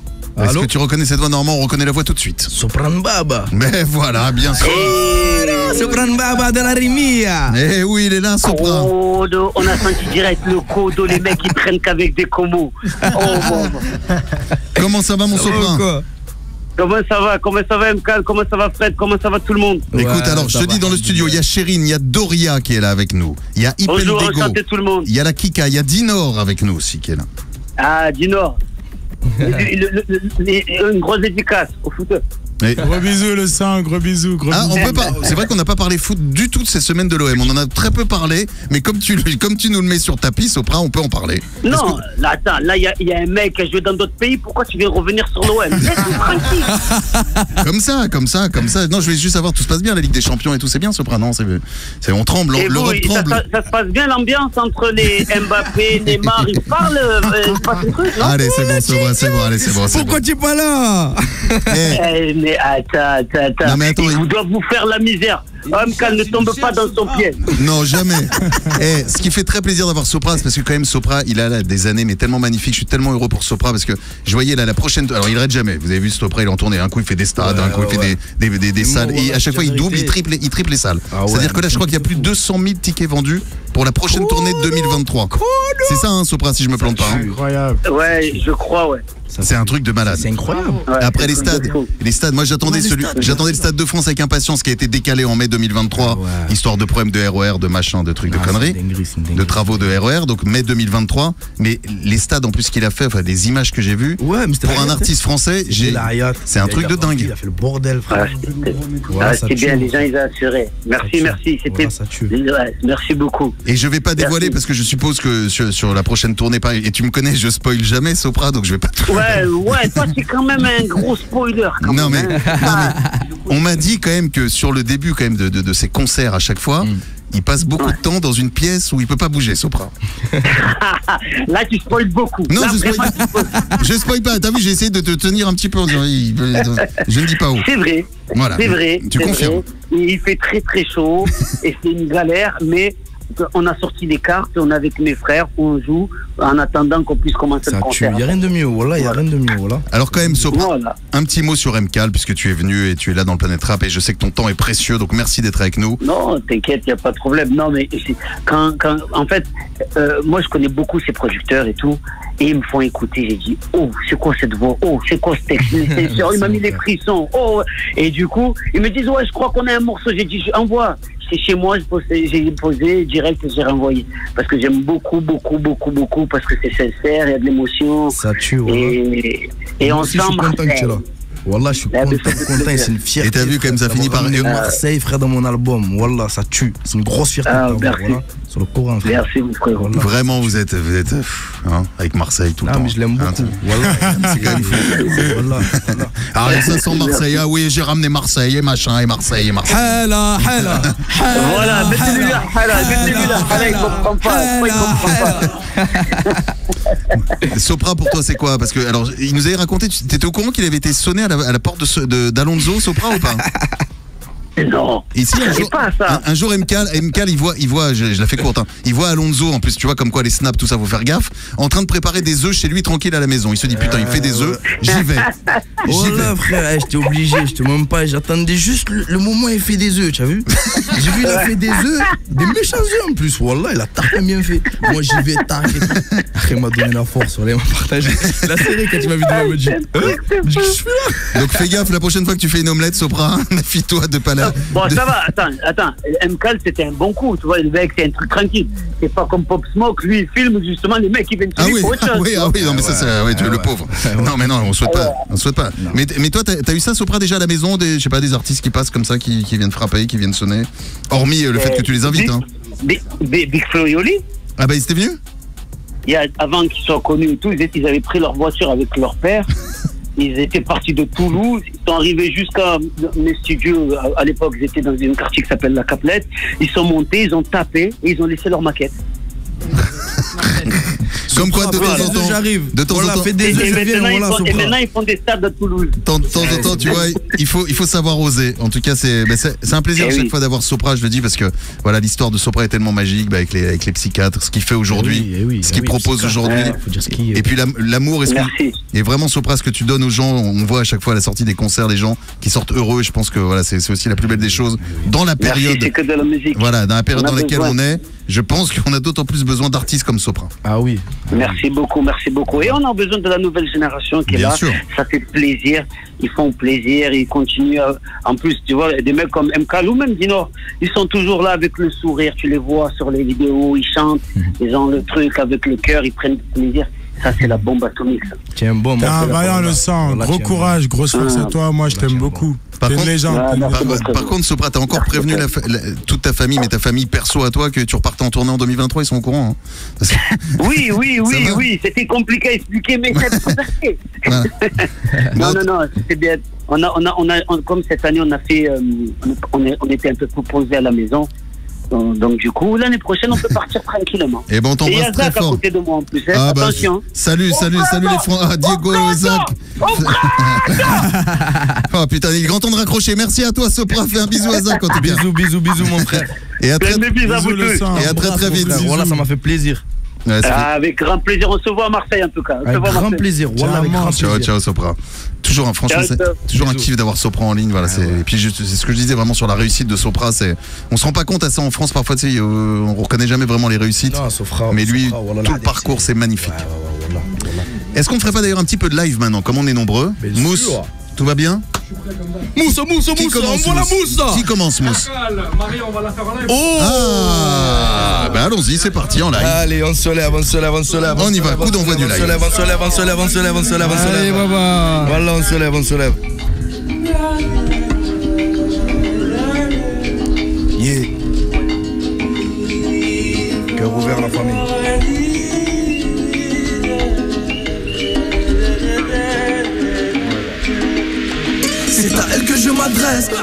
Est-ce que tu reconnais cette voix Normand On reconnaît la voix tout de suite. Sopran Baba. Mais voilà, bien sûr. Sopran Baba de la Rimia. Eh oui, il est là, Sopra. Codo, on a senti direct le codo, les mecs ils prennent qu'avec des comos. Oh, bon, bon. Comment ça va, mon Sopra Comment ça va Comment ça va MK Comment ça va Fred Comment ça va tout le monde Écoute, alors, je te dis, dans le studio, il y a Chérine, il y a Doria qui est là avec nous. Il y a Ipen Bonjour, Dego. tout le monde. Il y a la Kika, il y a Dinor avec nous aussi qui est là. Ah, Dinor. Le- le- une grosse efficace au foot. Gros bisous le sang, gros bisous, gros Ah, on bisous. peut pas. C'est vrai qu'on n'a pas parlé foot du tout de ces semaines de l'OM. On en a très peu parlé, mais comme tu, comme tu nous le mets sur tapis, Sopra, on peut en parler. Non, là, attends, là, il y, a- il y a un mec qui a joué dans d'autres pays. Pourquoi tu viens revenir sur l'OM. Comme ça, comme ça, comme ça. Non, je vais juste savoir, tout se passe bien, la Ligue des Champions et tout, c'est bien, Sopra. Non, c'est, c'est- on tremble, l'Europe ça, tremble. ça- ça se passe bien l'ambiance entre les Mbappé, Neymar, ils parlent, euh, il se passe un truc, non? Allez, c'est bon, c'est bon, c'est bon, allez, c'est bon. Pourquoi tu es pas là? Eh, mais attends, attends, attends. Non, mais attends, Ils il- vous doivent vous faire la misère. Omkal ne tombe pas dans son pied. Non, jamais. Eh, ce qui fait très plaisir d'avoir Sopra, c'est parce que quand même Sopra, il a là des années, mais tellement magnifique. Je suis tellement heureux pour Sopra parce que je voyais là la prochaine. Alors il arrête jamais. Vous avez vu Sopra, il est en tournée. Un coup il fait des stades, Ouais, un coup il fait des, des, des- des Mais salles. Et à chaque fois il double, il triple, il triple les salles. Ah ouais, C'est-à-dire que là, je crois qu'il y a plus de 200 000 tickets vendus pour la prochaine tournée de 2023. C'est ça, hein, Sopra, si je me plante pas. hein. Incroyable. Ouais, je crois, ouais. C'est un truc de malade. C'est incroyable. Ouais, Après c'est les stades, les stades, moi j'attendais les celui, j'attendais le stade de France avec impatience qui a été décalé en mai 2023, Ouais. histoire de problèmes de RER, de machin, de trucs, de Ah, c'est conneries dinguerie, c'est de travaux de RER, donc mai 2023. Mais les stades en plus qu'il a fait, enfin des images que j'ai vues, Ouais, mais c'était pour un artiste français, j'ai. c'est un truc de dingue. Il a fait le bordel, Ah, frère. ah, c'était bien, les gens, ils ont assuré. Merci, merci. C'était. Merci beaucoup. Et je vais pas dévoiler parce que je suppose que sur, la prochaine tournée, et tu me connais, je spoil jamais Sopra, donc je vais pas tout. Ouais, ouais, toi, c'est quand même un gros spoiler. quand Non mais, même, non, hein. mais on m'a dit quand même que sur le début quand même de, de, de ses concerts à chaque fois, Mm. il passe beaucoup de temps dans une pièce où il peut pas bouger, Sopra. Là, tu spoil beaucoup. Non, Là, je spoil, spoil. je spoil pas. T'as vu, j'ai essayé de te tenir un petit peu en disant, il- je ne dis pas où. C'est vrai. Voilà. C'est vrai. Tu confirmes. vrai. Il fait très très chaud et c'est une galère, mais on a sorti les cartes, on est avec mes frères, on joue en attendant qu'on puisse commencer Ça le concert. Il n'y a rien de mieux. Voilà, il n'y a rien de mieux. Voilà. Alors quand même, Sopra, Voilà. un petit mot sur MCAL, puisque tu es venu et tu es là dans le Planète Rap, et je sais que ton temps est précieux, donc merci d'être avec nous. Non, t'inquiète, il n'y a pas de problème. Non, mais quand, quand, en fait, euh, moi, je connais beaucoup ces producteurs et tout, et ils me font écouter. J'ai dit, oh, c'est quoi cette voix? Oh, c'est quoi ce texte c'est- Il m'a mis les frissons. Oh, et du coup, ils me disent, ouais, je crois qu'on a un morceau. J'ai dit, envoie. C'est chez moi, j'ai posé direct et j'ai renvoyé. Parce que j'aime beaucoup, beaucoup, beaucoup, beaucoup, parce que c'est sincère, il y a de l'émotion. Ça tue. Voilà. Et, et on aussi, sent je suis content que tu es Marseille. là. Wallah, je suis content, content c'est une fierté. Et t'as vu, quand même, ça finit par- Marseille, frère, dans mon album. Wallah, ça tue. C'est une grosse fierté. Ah, de voilà, sur le Coran, frère. Merci, mon frère. Wallah. Vraiment, vous êtes, vous êtes pff, hein, avec Marseille tout le Ah, temps. mais je l'aime Hein, beaucoup. Wallah. C'est quand même fou. Wallah. Wallah. Ah, et ça sent Marseille. Ah oui, j'ai ramené Marseille et machin, et Marseille, et Marseille. Hala, hala. Voilà, mettez-lui la hala, mettez-lui la hala, il comprend pas. Il comprend pas. Sopra, pour toi, c'est quoi? Parce que, alors, il nous avait raconté, tu étais au courant qu'il avait été sonné à la, à la porte de ce- de- d'Alonso, Sopra, ou pas? Non. Ici, un jour, pas ça. un, un jour, MCAL, il voit, il voit, je, je la fais courte, hein, il voit Alonso, en plus, tu vois, comme quoi les snaps, tout ça, faut faire gaffe, en train de préparer des œufs chez lui, tranquille à la maison. Il se dit, putain, il fait des œufs, j'y vais. Vais. Voilà, frère, eh, j'étais obligé, je te mens pas, j'attendais juste le, le moment où il fait des œufs, tu as vu J'ai vu, il a fait des œufs, des méchants œufs en plus, Wallah, il a tartin bien fait. Moi, j'y vais, et tout. Après, il m'a donné la force, voilà, il m'a partagé. La série, quand tu m'as vu devant, m'a dit, hein Je suis là. Donc fais gaffe, la prochaine fois que tu fais une omelette, Sopra, méfie-toi de pas la. Bon, de- ça va, attends, attends. MCAL, c'était un bon coup, tu vois, le mec, c'est un truc tranquille. C'est pas comme Pop Smoke, lui, il filme justement les mecs qui viennent Ah sur lui oui, pour autre ah chose. oui, ah oui, non mais ça, c'est, ouais, tu es le pauvre. Non mais non, on souhaite pas, on souhaite pas. Mais, mais toi, t'as, eu ça, Sopra, déjà à la maison, des, je sais pas, des artistes qui passent comme ça, qui, qui viennent frapper, qui viennent sonner? Hormis euh, le fait que tu les invites, Big, hein. Big, Big, Big Flo et Oli, Ah bah ils étaient venus? Il y a, avant qu'ils soient connus et tout, ils, étaient- ils avaient pris leur voiture avec leur père. Ils étaient partis de Toulouse, ils sont arrivés jusqu'à mes studios. À, l'époque, ils étaient dans un quartier qui s'appelle La Caplette. Ils sont montés, ils ont tapé et ils ont laissé leur maquette. Comme quoi, de temps en temps, j'arrive. de temps en temps, Et, maintenant, ils font, des stades à Toulouse. de temps en temps, tu vois, il faut, il faut savoir oser. En tout cas, c'est, bah, c'est, c'est un plaisir Eh à chaque oui. fois d'avoir Sopra. Je le dis parce que voilà, l'histoire de Sopra est tellement magique bah, avec les, avec les psychiatres, ce qu'il fait aujourd'hui, Eh oui, eh oui, ce eh qu'il oui, propose aujourd'hui. Et puis l'am- l'amour, et vraiment Sopra, ce que tu donnes aux gens, on voit à chaque fois à la sortie des concerts les gens qui sortent heureux. Et je pense que voilà, c'est, c'est aussi la plus belle des choses dans la période. c'est que de la musique. Voilà, dans la période dans laquelle besoin. on est, je pense qu'on a d'autant plus besoin d'artistes comme Sopra. Ah oui. Merci beaucoup, merci beaucoup. Et on a besoin de la nouvelle génération qui est Bien là. sûr. Ça fait plaisir. Ils font plaisir, ils continuent. à- En plus, tu vois, des mecs comme MK ou même Dino, ils sont toujours là avec le sourire. Tu les vois sur les vidéos, ils chantent, Mhm. ils ont le truc avec le cœur, ils prennent du plaisir. Ça, c'est la bombe atomique. ça. Tiens bon, T'es moi, un c'est la vaillant, le sang. Gros courage, grosse force Ah. à toi. Moi, je t'aime beaucoup. Par contre- légende. Ah, Par, contre, Sopra, t'as encore prévenu la fa- la- toute ta famille, mais ta famille perso à toi, que tu repartais en tournée en 2023, ils sont au courant. hein. Que- Oui, oui, oui, oui. C'était compliqué à expliquer, mais c'est pas passé. Voilà. Non, Bon, non, non, c'était bien. On a, on a, on a, on- comme cette année, on a fait, euh, on, est- on était un peu posé à la maison. Donc, donc, du coup, l'année prochaine, on peut partir tranquillement. Et ben Et y t'embrasse très Zach à fort. côté de moi en plus. hein. Ah bah, Attention. salut, salut, salut les Français. Ah, Diego Zach. oh putain, il est grand temps de raccrocher. Merci à toi, Sopra. Fais un bisou à Zach en tout cas. Bisous, bisous, bisous, mon frère. Et à très, bisous à vous Bisous, le sang. et à très, très vite. Voilà, ça m'a fait plaisir. Ouais, Ah, avec grand plaisir. On se voit à Marseille en tout cas. On se Avec voit grand Marseille. plaisir. Voilà, avec grand Ciao, plaisir. ciao, Sopra. Toujours un, franchement, c'est toujours un kiff d'avoir Sopra en ligne. Voilà, c'est, et puis c'est ce que je disais vraiment sur la réussite de Sopra. C'est, on se rend pas compte à ça en France parfois. Tu sais, euh, on reconnaît jamais vraiment les réussites. Non, Sopra. mais lui, Sopra, voilà, tout là, le parcours, c'est magnifique. Ouais, ouais, ouais, voilà, voilà. Est-ce qu'on ferait pas d'ailleurs un petit peu de live maintenant, comme on est nombreux? Mousse, sûr. Tout va bien Mousse, mousse, Qui mousse, commence envoie la Mousse mousse Qui commence Mousse Oh Ah Bah allons-y, c'est parti en live. Allez, on se lève, on se lève, on se lève. On y va, coup on d'envoi du On se live. lève, on se lève, on se lève, on se lève, on se lève, on se Allez, lève. baba. Voilà, on se lève, on se lève. Yeah. Cœur ouvert, la famille.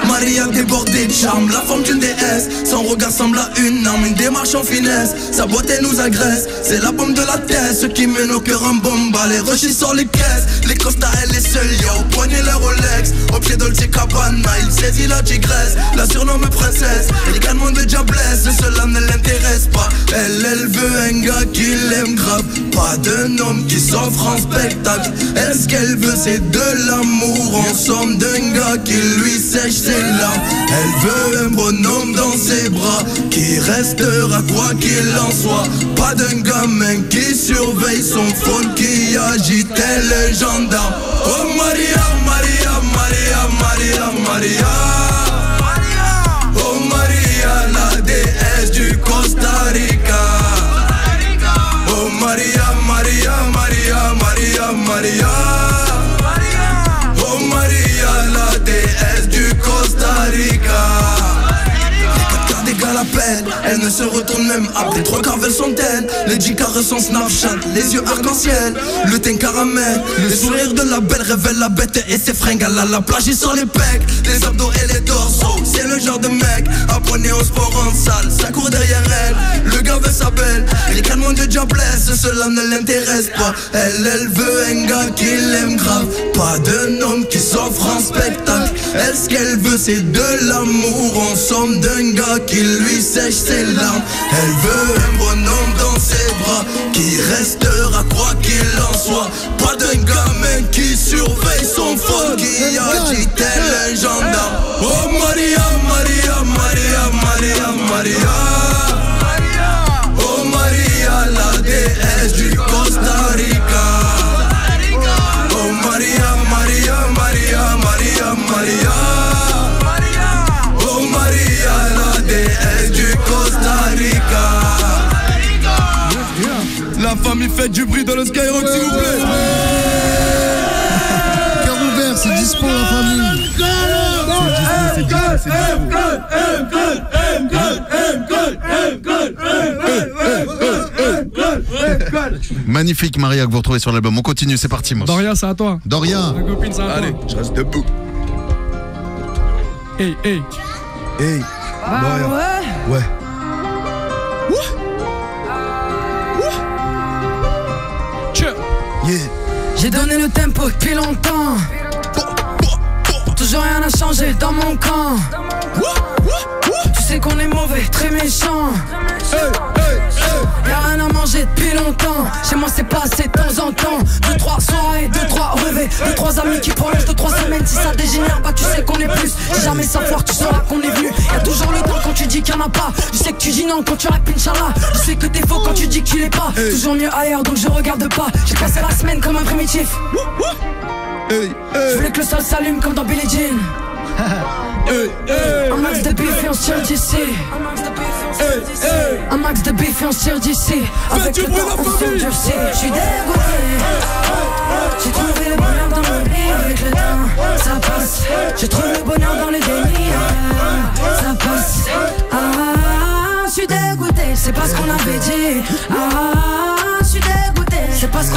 Maria débordée de charme, la forme d'une déesse. Son regard semble à une âme, une démarche en finesse. Sa beauté nous agresse, c'est la bombe de la tête. Ce qui mène au cœur en bombe, les rushis sur les caisses. Les costas, elle est seule, y'a au poignet le Rolex. Au pied Dolce Cabana, il saisit la tigresse. La surnomme princesse, également de diablesse. Cela ne l'intéresse pas. Elle, elle veut un gars qui l'aime grave. Pas d'un homme qui s'offre en spectacle. Elle, ce qu'elle veut, c'est de l'amour. En somme, d'un gars qui lui sèche ses larmes. Elle veut un bonhomme dans ses bras. Qui restera quoi qu'il en soit. Pas d'un gamin qui surveille son phone. Qui agite le gendarme. Oh Maria, Maria, Maria, Maria, Maria. Oh Maria, la déesse du Costa Rica. Oh Maria, Maria, Maria, Maria, elle ne se retourne même après trois quarts son tel. Les dix quarts sont Snapchat, les yeux arc-en-ciel, le teint caramel, le sourire de la belle révèle la bête et ses fringues. Elle a la plage et sur les pecs, les abdos et les dorsaux. C'est le genre de mec abonné au sport en salle, ça court derrière elle. Le gars veut sa belle, les canons de diablesse, cela ne l'intéresse pas. Elle, elle veut un gars qui l'aime grave, pas d'un homme qui s'offre en spectacle. Elle, ce qu'elle veut, c'est de l'amour, en somme d'un gars qui lui sèche ses larmes. Elle veut un bonhomme dans ses bras, qui restera quoi qu'il en soit. Pas d'un gamin qui surveille son phone, qui agite tel un gendarme. Oh Maria, Maria, Maria, Maria, Maria. Oh Maria, la déesse du Costa Rica. La famille fait du bruit dans le Skyrock, s'il vous plaît. Cœur ouvert, c'est dispo la famille. Magnifique Maria que vous retrouvez sur l'album. On continue, c'est parti Mousse. Doria, c'est à toi. Doria. Ma copine, c'est à Allez, toi. je reste debout. Hey, hey. Hey. Bah Doria. ouais. Ouais. J'ai donné le tempo depuis longtemps. Toujours rien n'a changé dans mon camp. Tu sais qu'on est mauvais, très méchant. Y'a rien à manger depuis longtemps. Chez moi, c'est passé de temps en temps. Deux, trois soirées, deux, trois revêts. Deux, trois amis qui prolongent deux, trois semaines. Si ça dégénère, bah tu sais qu'on est plus. Si jamais ça foire, tu sauras qu'on est venu. Y'a toujours le temps quand tu dis qu'il y en a pas. Je sais que tu dis non quand tu rappes Inch'Allah. Je sais que t'es faux quand tu dis qu'il est pas. Toujours mieux ailleurs, donc je regarde pas. J'ai passé la semaine comme un primitif. Je voulais que le sol s'allume comme dans Billie Jean. Un max de bif et on tire d'ici. Un max de bif et on tire d'ici. Avec le temps, on s'endurcit. Je suis dégoûté. J'ai trouvé le bonheur dans mon lit avec le temps. Ça passe. J'ai trouvé le bonheur dans le déni. Ça passe. Ah, je suis dégoûté. C'est pas ce qu'on avait dit. Ah, je suis dégoûté. C'est pas ce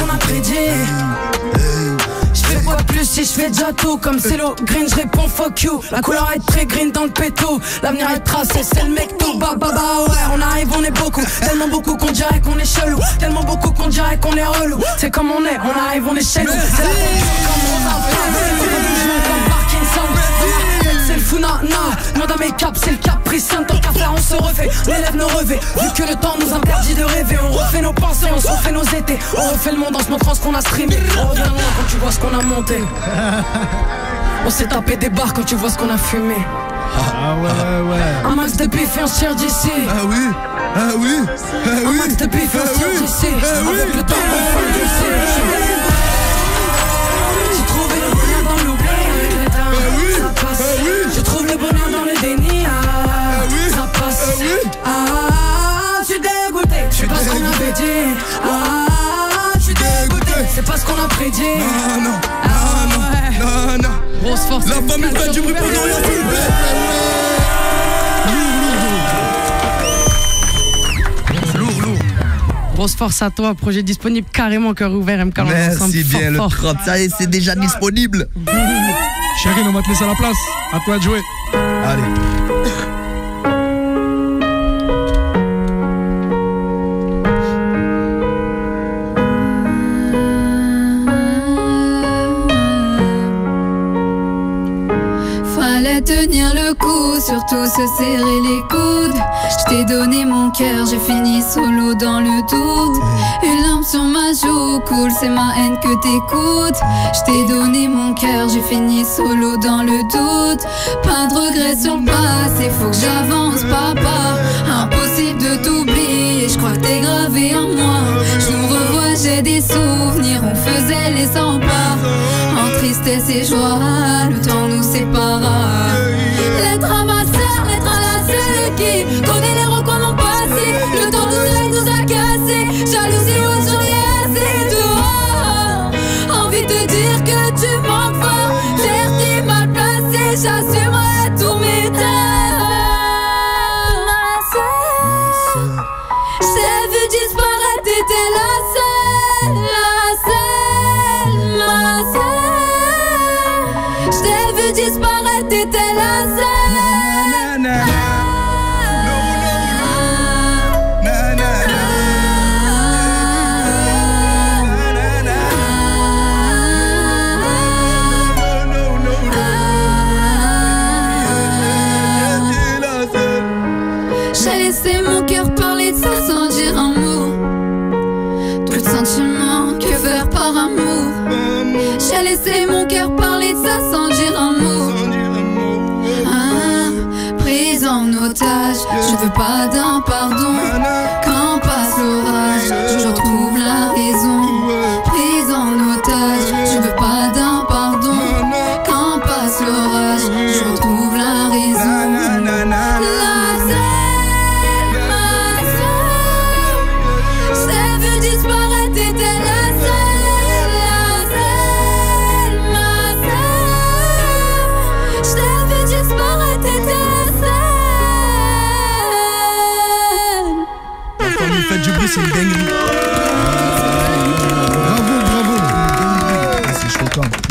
je fais déjà tout Comme c'est l'eau green, je réponds fuck you. La couleur est très green dans le péto L'avenir est tracé, c'est le mec tout. Bah bah bah ouais, on arrive, on est beaucoup. Tellement beaucoup qu'on dirait qu'on est chelou. Tellement beaucoup qu'on dirait qu'on est relou. C'est comme on est, on arrive, on est chez nous C'est comme Parkinson c'est le funana, demande à mes caps, c'est le capricien Tant qu'à faire, on se refait, on élève nos revêts Vu que le temps nous interdit de rêver On refait nos pensées, on se refait nos étés. On refait le monde en se montrant ce qu'on a streamé. On revient loin quand tu vois ce qu'on a monté. On s'est tapé des barres quand tu vois ce qu'on a fumé. Ah ouais, ouais. Un max de bif et on se tire d'ici. Ah oui, ah oui, ah Un oui. max de bif et on se tire Ah d'ici. ah oui. Avec le temps, on fait passe Ah, je suis dégoûté C'est pas ce qu'on avait dit Ah, je suis dégoûté C'est pas ce qu'on a prédit Non, non, Ah, ouais. non, non. Grosse force La famille fait du bruit pour nous, rien. Grosse force à toi, projet disponible carrément, cœur ouvert, MK ensemble, Merci fort, bien, le fort. crop. Ça y est, c'est déjà disponible. Chérie, on va te laisser la place. À toi de jouer. Allez. Surtout se serrer les coudes. Je t'ai donné mon cœur, j'ai fini solo dans le doute. Une lampe sur ma joue, cool, c'est ma haine que t'écoutes. Je t'ai donné mon cœur, j'ai fini solo dans le doute. Pas de regrets sur le passé, faut que j'avance, papa. Impossible de t'oublier, je crois que t'es gravé en moi. Je nous revois, j'ai des souvenirs, on faisait les 100 pas. En tristesse et joie, le temps nous sépara. Ma sœur, l'être à la seule qui connaît les recoins non passés. Le temps nous a, nous a cassés. Jalousie,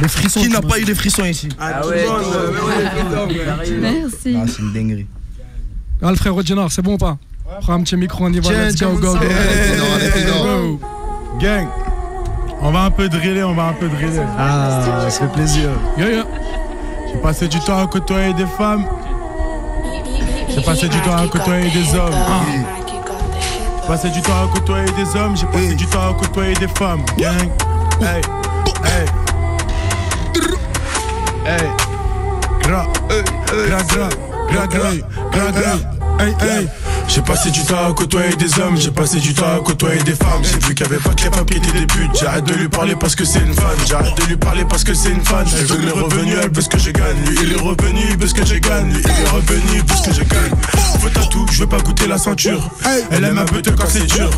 Les frissons. Qui n'a pas eu des frissons ici Ah ouais, Merci. Ah, c'est une dinguerie. Ah, le frère c'est bon ou pas Prends un petit micro, on y va. Tiens, Let's go, go. Gang. On va un peu driller, on va un peu driller. Ah, ça fait plaisir. Yo, yo. J'ai passé du temps à côtoyer des femmes. J'ai passé du temps à côtoyer des hommes. Ah. J'ai passé du temps à côtoyer des hommes. J'ai passé du temps à côtoyer des femmes. Gang. Hey. Hey. Hey. Gra. Gra, gra. Gra, gra. Gra, gra. Hey, hey. J'ai passé du temps à côtoyer des hommes, j'ai passé du temps à côtoyer des femmes. J'ai vu qu'il n'y avait pas que les femmes qui étaient des putes. J'arrête de lui parler parce que c'est une fan. J'arrête de lui parler parce que c'est une fan. Elle veut est revenu, elle veut ce que je gagne. Lui, il est revenu, il veut ce que je gagne. Lui, il est revenu, il veut ce que je gagne. Faut à tout, je veux pas goûter la ceinture. Elle aime un peu te quand c'est dur.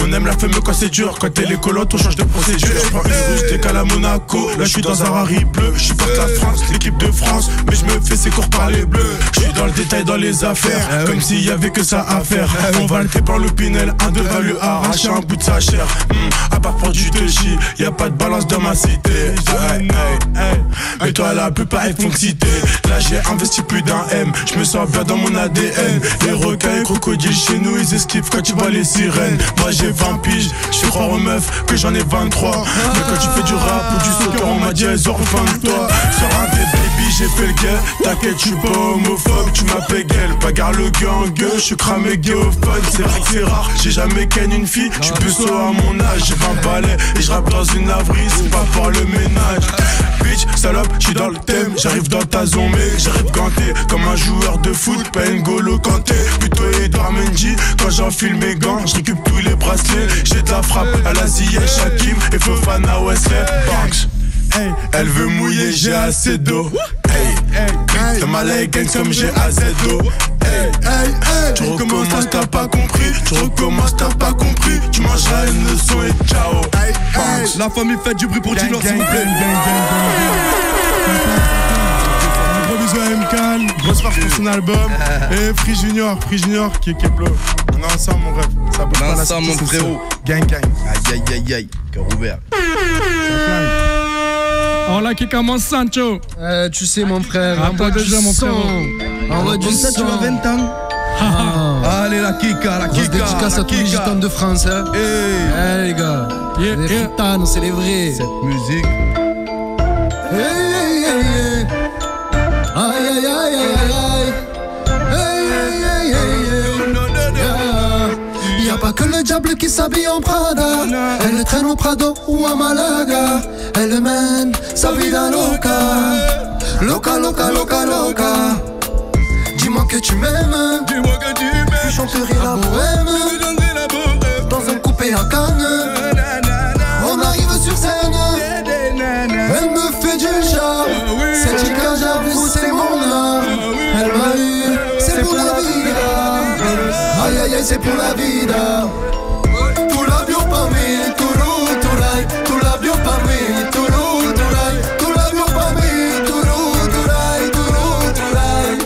On aime la femme quand c'est dur. Quand elle est collante, on change de procédure. Je prends une rouge, décale à Monaco. Là, je suis dans un Rari bleu. Je supporte la France, l'équipe de France. Mais je me fais ses cours par les bleus. Je suis dans le détail, dans les affaires. Comme s'il y avait que ça à On va le par le Pinel. Un de va lui arracher un bout de sa chair. Hmm, à part pour du chie, y a pas de balance dans ma cité. Hey, hey, hey. Mais toi, la plupart citer. Là, j'ai investi plus d'un M. Je me sens bien dans mon ADN. Les requins et crocodiles chez nous, ils esquivent quand tu vois les sirènes. Moi, j'ai 20 piges. Je croire aux meufs que j'en ai 23. Mais quand tu fais du rap ou du soccer, on m'a dit elles ont de toi. Sur un des baby, j'ai fait le guet. T'inquiète, je suis pas homophobe, tu m'appelles gueule. Bagarre le gang, je suis cramé géophone. C'est vrai que c'est rare, j'ai jamais ken une fille. Je suis plus à mon âge, j'ai 20 balais et je rappe dans une laverie, c'est pas pour le ménage. Bitch, salope, je suis dans le thème, j'arrive dans ta zone, mais j'arrive ganté comme un joueur de foot, pas N'Golo Kanté. Plutôt Edouard Mendy, quand j'enfile mes gants, je récupère tous les bracelets. J'ai de la frappe à la Ziyech, Shakim et Fofana Wesley. Banks. Hey, elle veut mouiller, j'ai assez d'eau. Hey, hey, hey, malais comme j'ai AZO. Hey, hey, hey, tu recommences, t'as pas compris. Tu recommences, t'as pas compris. Tu mangeras une leçon et ciao. Hey, hey. La famille fait du bruit pour gang, s'il vous plaît. À MK, grosse force pour son album. Et Free Junior, Free Junior qui est Keplo. On est ensemble, mon rêve. Ça peut On est pas ensemble, mon frérot. Gang, gang. Aïe, aïe, aïe, aïe. Cœur ouvert. Hola, qui commence Sancho Euh, tu sais, mon frère. Envoie du déjà, mon son. frérot. Envoie du ça, tu son. as 20 ans. Ah. Allez, la kika, la Grosse kika. dédicace à tous les gitans de France. Hein. Hey, Eh, les gars. Yeah, les yeah. gitanos, c'est les vrais. cette musique. Hey, hey, hey, diable qui s'habille en Prada. Elle traîne au Prado ou à Malaga. Elle mène sa vie dans loca. Loca, loca, loca, loca. Dis-moi que tu m'aimes. Dis-moi que tu m'aimes. Je chanterai la bohème. Dans un coupé à canne. On arrive sur scène. Elle me fait du charme. Cette chica, j'avoue, c'est mon âme. Elle m'a eu, c'est pour la vida. Aïe aïe aïe, c'est pour la vida. Tout la bio pa mi, turu, turai. Tout la bio pa mi, turu, turai. Tout la bio pa mi, turu, turai, turu, turai.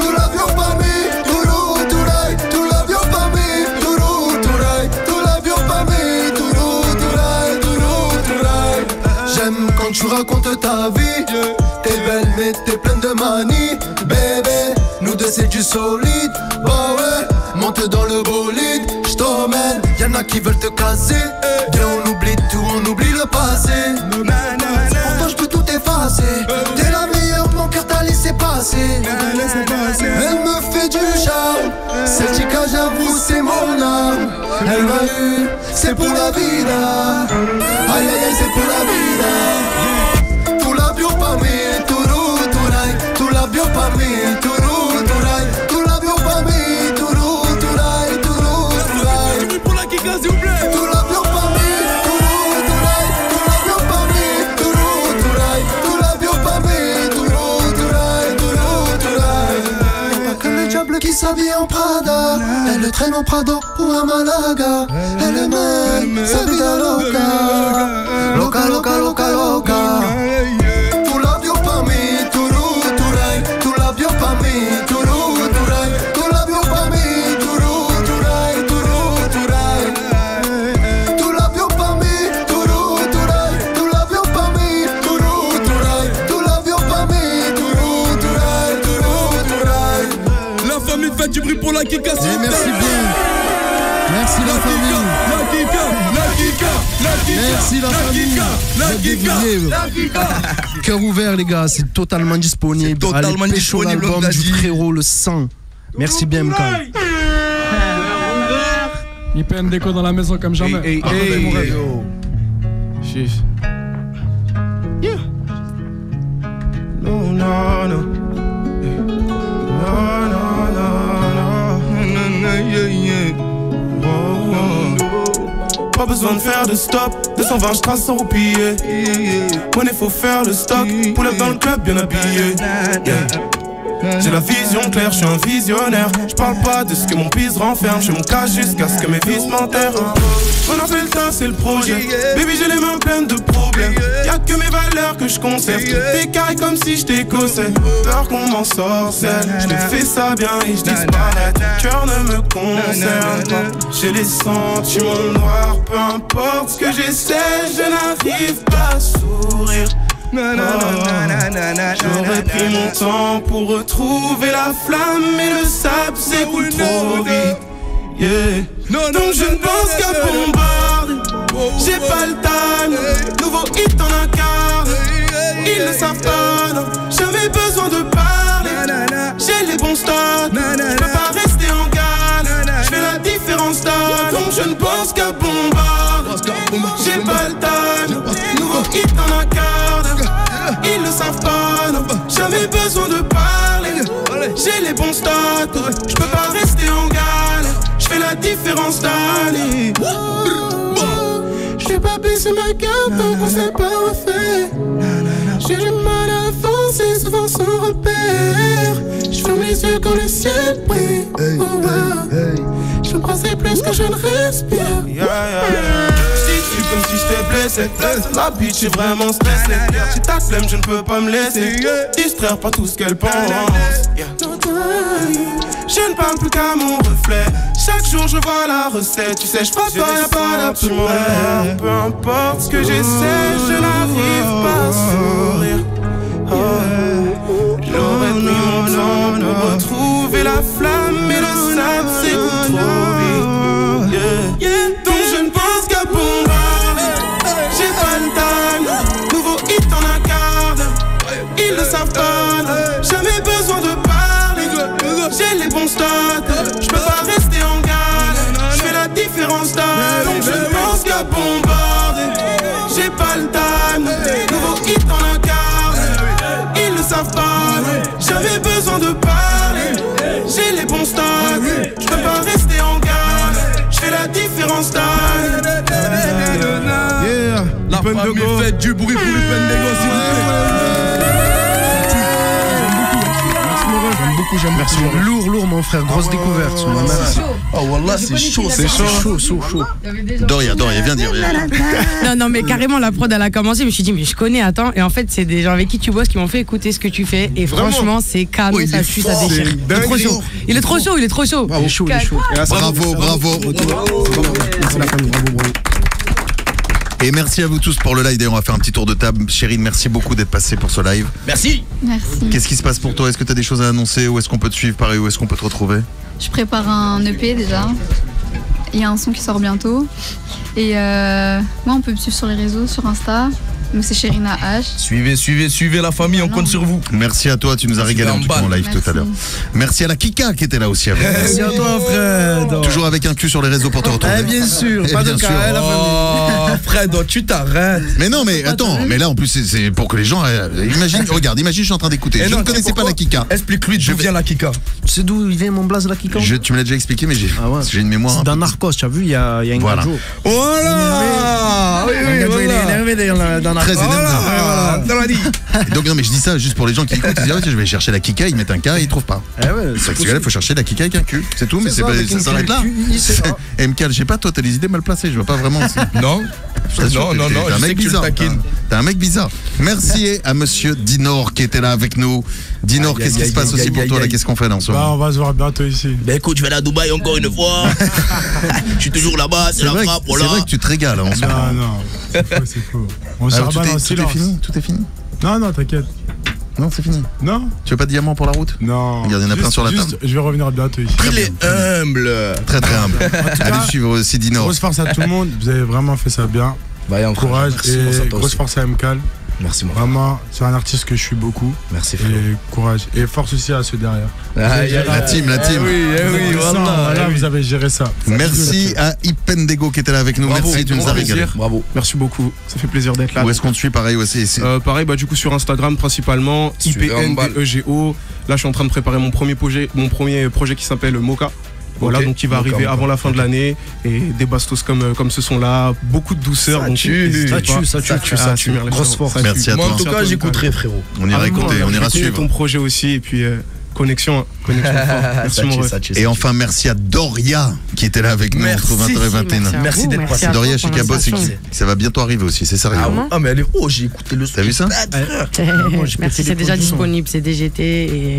Tout la bio pa mi, turu, turai. Tout la bio pa mi, turu, turai. Tout la bio pa mi, turu, turai, turu, turai. J'aime quand tu racontes ta vie. T'es belle mais t'es pleine de manie. Bébé, nous deux c'est du. Dans le bolide. J't'emmène, y'en a qui veulent te casser. Viens, on oublie tout, on oublie le passé. Pourtant je peux tout effacer. T'es la meilleure, mon cœur t'a laissé passer. Elle me fait du charme. Cette chica, j'avoue, c'est mon âme. Elle m'a eu, c'est pour la vida. Aïe aïe aïe, c'est pour la vida. Tout la bio pa s'habille en Prada. Elle traîne en Prado ou à Malaga. Elle est la Kika, Kika. Cœur ouvert, les gars, c'est totalement disponible. Totalement Allez, pécho disponible, l'album du frérot, le sang. Merci bien, MK. Il paie déco dans la maison comme jamais. Hey, hey, hey, yo. No, no. No, Pas besoin de faire de stop, 220 je trace sans roupiller. Money faut faire le stock, pull up dans le club bien habillé. J'ai la vision claire, je suis un visionnaire. Je parle pas de ce que mon pisse renferme, je mon cas jusqu'à ce que mes vices m'enterrent. On a fait le temps, c'est le projet. Baby, j'ai les mains pleines de problèmes. Y'a que mes valeurs que je conserve. T'es carré comme si t'écossais. Peur qu'on m'en sorcelle. Je fais ça bien et je disparais. Cœur ne me concerne. J'ai les sentiments noirs, peu importe ce que j'essaie, je n'arrive pas à sourire. J'aurais pris mon temps pour retrouver la flamme, mais le sable s'écoule trop vite. Yeah. Donc je ne pense qu'à bombarder. J'ai pas le time. Nouveau hit en un quart. Ils ne savent pas, non. J'avais besoin de parler. J'ai les bons stocks. Je peux pas rester en gale. Je fais la différence d'âge. Donc je ne pense qu'à bombarder. J'ai pas le time. Nouveau hit en un quart. J'avais besoin de parler. J'ai les bons stocks. Je peux pas rester en galère. Je fais la différence d'aller. Je vais pas baisser ma garde tant qu'on s'est pas refait. J'ai du mal à avancer, souvent sans repère. Je ferme les yeux quand le ciel brille. Oh, ouais. Je me plus que je ne respire. Comme si j'étais blessé. La bitch est vraiment stressée. Si t'as flemme je ne peux pas me laisser. Distraire par tout ce qu'elle pense. Yeah. Je ne parle plus qu'à mon reflet. Chaque jour je vois la recette. Tu sais je passe pas y'a pas d'absurde Peu importe ce que j'essaie Je n'arrive pas à sourire. Oh. J'aurais pris mon temps pour retrouver la flamme Mais le sable s'écoule trop Les stocks Je peux pas rester en gare Je fais la différence d'âge. Donc je pense qu'à bombarder. J'ai pas le time. Nouveau hit en un quart d'heure. Ils ne savent pas. J'avais besoin de parler. J'ai les bons stocks Je peux pas rester en gare Je fais la différence d'âge. Yeah. La famille fait du bruit pour le Pendego, s'il J'aime beaucoup, j'aime Merci, beaucoup. Lourd, lourd, mon frère. Grosse découverte. sur ma mère. Oh, wallah, c'est chaud, c'est chaud. chaud, chaud, chaud. Doria, Doria, viens dire. viens. Non, non, mais carrément, la prod, elle a commencé. Je me suis dit, mais je connais, attends. Et en fait, c'est des gens avec qui tu bosses qui m'ont fait écouter ce que tu fais. Et Vraiment franchement, c'est canon, Oh, il ça fort. ça déchire. Il est trop chaud. Il est trop chaud, il est trop chaud. Bravo, bravo. La famille, bravo, bravo. Et merci à vous tous pour le live. D'ailleurs, on va faire un petit tour de table. Chérine, merci beaucoup d'être passé pour ce live. Merci. Merci. Qu'est-ce qui se passe pour toi? Est-ce que tu as des choses à annoncer? Où est-ce qu'on peut te suivre? Pareil, où est-ce qu'on peut te retrouver? Je prépare un EP déjà. Il y a un son qui sort bientôt. Et euh, moi, on peut me suivre sur les réseaux, sur Insta. Moi, c'est Chérina H. Suivez, suivez, suivez la famille, on ah compte sur vous. Merci à toi, tu nous as régalé en tout cas live tout à l'heure. Merci à la Kika qui était là aussi avec nous. Merci à toi, Fred. Toujours avec un cul sur les réseaux pour te retrouver. Eh, bien sûr, eh, pas bien de sûr. Cas, la oh, Fred, tu t'arrêtes. Mais non, mais attends, mais là en plus, c'est pour que les gens. Euh, imagine, regarde, imagine, je suis en train d'écouter. Je ne connaissais pas la Kika. Explique-lui d'où vient la Kika. C'est d'où vient mon blaze, la Kika? Tu me l'as déjà expliqué, mais j'ai ah une mémoire. C'est d'un narcos, tu as vu, il y a, il y a une Voilà Oui, oui. Il est énervé 13 et donc non mais je dis ça juste pour les gens qui disent ah, je vais chercher la kika, ils mettent un K et ils trouvent pas. Eh c'est là, il faut chercher la kika avec un Q, c'est tout, mais ça s'arrête là. MK, je sais pas, toi t'as les idées mal placées, je vois pas vraiment. Non. Non, non, non, t'es un mec bizarre. T'es un mec bizarre. Merci à monsieur Dinor qui était là avec nous. Dinor, qu'est-ce qui se passe aussi pour toi là Qu'est-ce qu'on fait dans ce moment On va se voir bientôt ici. Ben écoute, je vais à Dubaï encore une fois. Je suis toujours là-bas, c'est la frappe. C'est vrai que tu te régales hein, en ce moment. Faux, c'est faux. On se Alors, tout, rabat est, tout est fini Tout est fini Non, non, t'inquiète. Non, c'est fini. Non Tu veux pas de diamant pour la route Non. Regarde, il y en a plein sur la juste, table. Je vais revenir bientôt ici. Il est humble. Très très humble. cas, Allez suivre aussi Dino. Grosse force à tout le monde. Vous avez vraiment fait ça bien. Vaillant, frère. Courage et grosse force à MKL. Merci, mon Vraiment, c'est un artiste que je suis beaucoup. Merci, frérot. Et courage. Et force aussi à ceux derrière. Ah, y a- La team, la team. Eh oui, eh Vous oui, avez ça, voilà, voilà, eh oui. vous avez géré ça. Merci à Ipendego qui était là avec nous. Bravo, Merci, tu nous as régalé. Bravo. Merci beaucoup. Ça fait plaisir d'être là. Où est-ce qu'on te suit? Pareil aussi Euh, pareil, bah, du coup sur Instagram principalement. IPNDEGO. Là, je suis en train de préparer mon premier projet, mon premier projet qui s'appelle Mocha. Voilà, donc il va arriver avant la fin de l'année et des bastos comme, euh, comme ce sont là, beaucoup de douceur. Ça donc tue. Ça tue, ça tue, ça Grosse force. Ça Merci à Moi, toi. en tout cas, j'écouterai, frérot. On ira Ah, écouter, on ira suivre. ton projet aussi et puis euh, connexion. Merci mon ref. Et enfin, merci à Doria qui était là avec nous Merci. entre 20h et 21h. Merci à Merci vous, d'être merci passé. à Doria vous chez pour Cabot, c'est l'invitation. que ça va bientôt arriver aussi, c'est sérieux. Ah. Ah, mais elle est. Oh, j'ai écouté le son. T'as vu ça frère. Merci, c'est déjà disponible, c'est DGT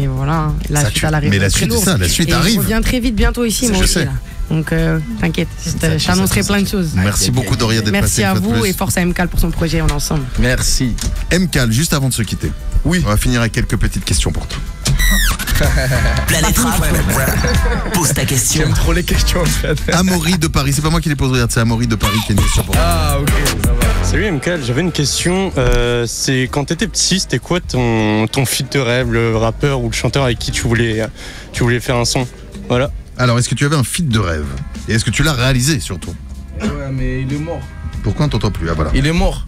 et voilà. La Ça suite tue. à la Mais la suite, c'est ça, la suite arrive. Je reviens très vite bientôt ici, Ça, moi je aussi. sais. Là. Donc euh, t'inquiète, je te- t'annoncerai plein de choses. Merci beaucoup Doria d'être passé Merci à vous plus. et force à MCAL pour son projet, on est ensemble. Merci. MCAL, juste avant de se quitter. Oui. On va finir avec quelques petites questions pour toi. Planète Rap, pose ta question. J'aime trop les questions, en fait. Amaury de Paris, c'est pas moi qui les pose, regarde, c'est Amaury de Paris qui une question pour toi. Ah, ok, ça va. Salut MKL, j'avais une question. Euh, c'est quand t'étais petit, c'était quoi ton, ton feat de rêve, le rappeur ou le chanteur avec qui tu voulais, tu voulais faire un son? Voilà. Alors, est-ce que tu avais un feat de rêve? Et est-ce que tu l'as réalisé surtout? Ouais, mais il est mort. Pourquoi on t'entend plus? Ah voilà. Il est mort.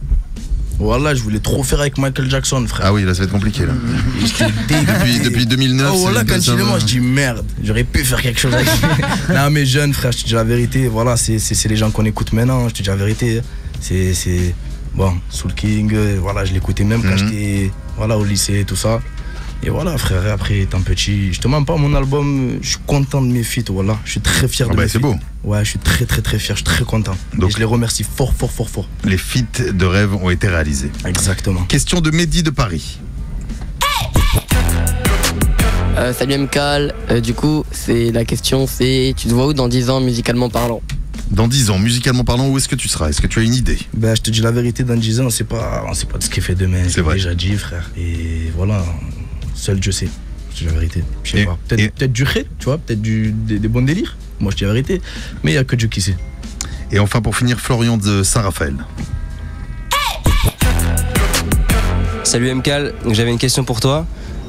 Voilà, je voulais trop faire avec Michael Jackson, frère. Ah oui, là ça va être compliqué là. depuis, depuis 2009. Oh, c'est voilà, quand il mort, je dis merde, j'aurais pu faire quelque chose avec lui. non, mais jeune, frère, je te dis la vérité, voilà, c'est les gens qu'on écoute maintenant, je te dis la vérité. C'est. c'est- Bon, Soul King, euh, voilà, je l'écoutais même quand Mhm. j'étais voilà, au lycée, tout ça. Et voilà, frère, après, étant petit, je te mens pas, mon album, je suis content de mes feats, voilà. Je suis très fier Ah de bah, mes c'est beau. Ouais, je suis très, très, très fier, je suis très content. Donc- Et je les remercie fort, fort, fort, fort. Les feats de rêve ont été réalisés. Exactement. Question de Mehdi de Paris. Euh, salut MKL, Euh, du coup, c'est la question, c'est tu te vois où dans 10 ans musicalement parlant? Dans 10 ans, musicalement parlant, où est-ce que tu seras? Est-ce que tu as une idée? Ben, je te dis la vérité, dans 10 ans, on sait pas, on sait pas de ce qui est fait demain. C'est vrai. déjà dit, frère. Et voilà, seul Dieu sait. Dis la vérité. Je sais Et- pas. Peut-être et- peut-être du ré, tu vois, peut-être du, des, des bons délires. Moi, je te dis la vérité. Mais il y a que Dieu qui sait. Et enfin, pour finir, Florian de Saint-Raphaël. Salut MKL, j'avais une question pour toi.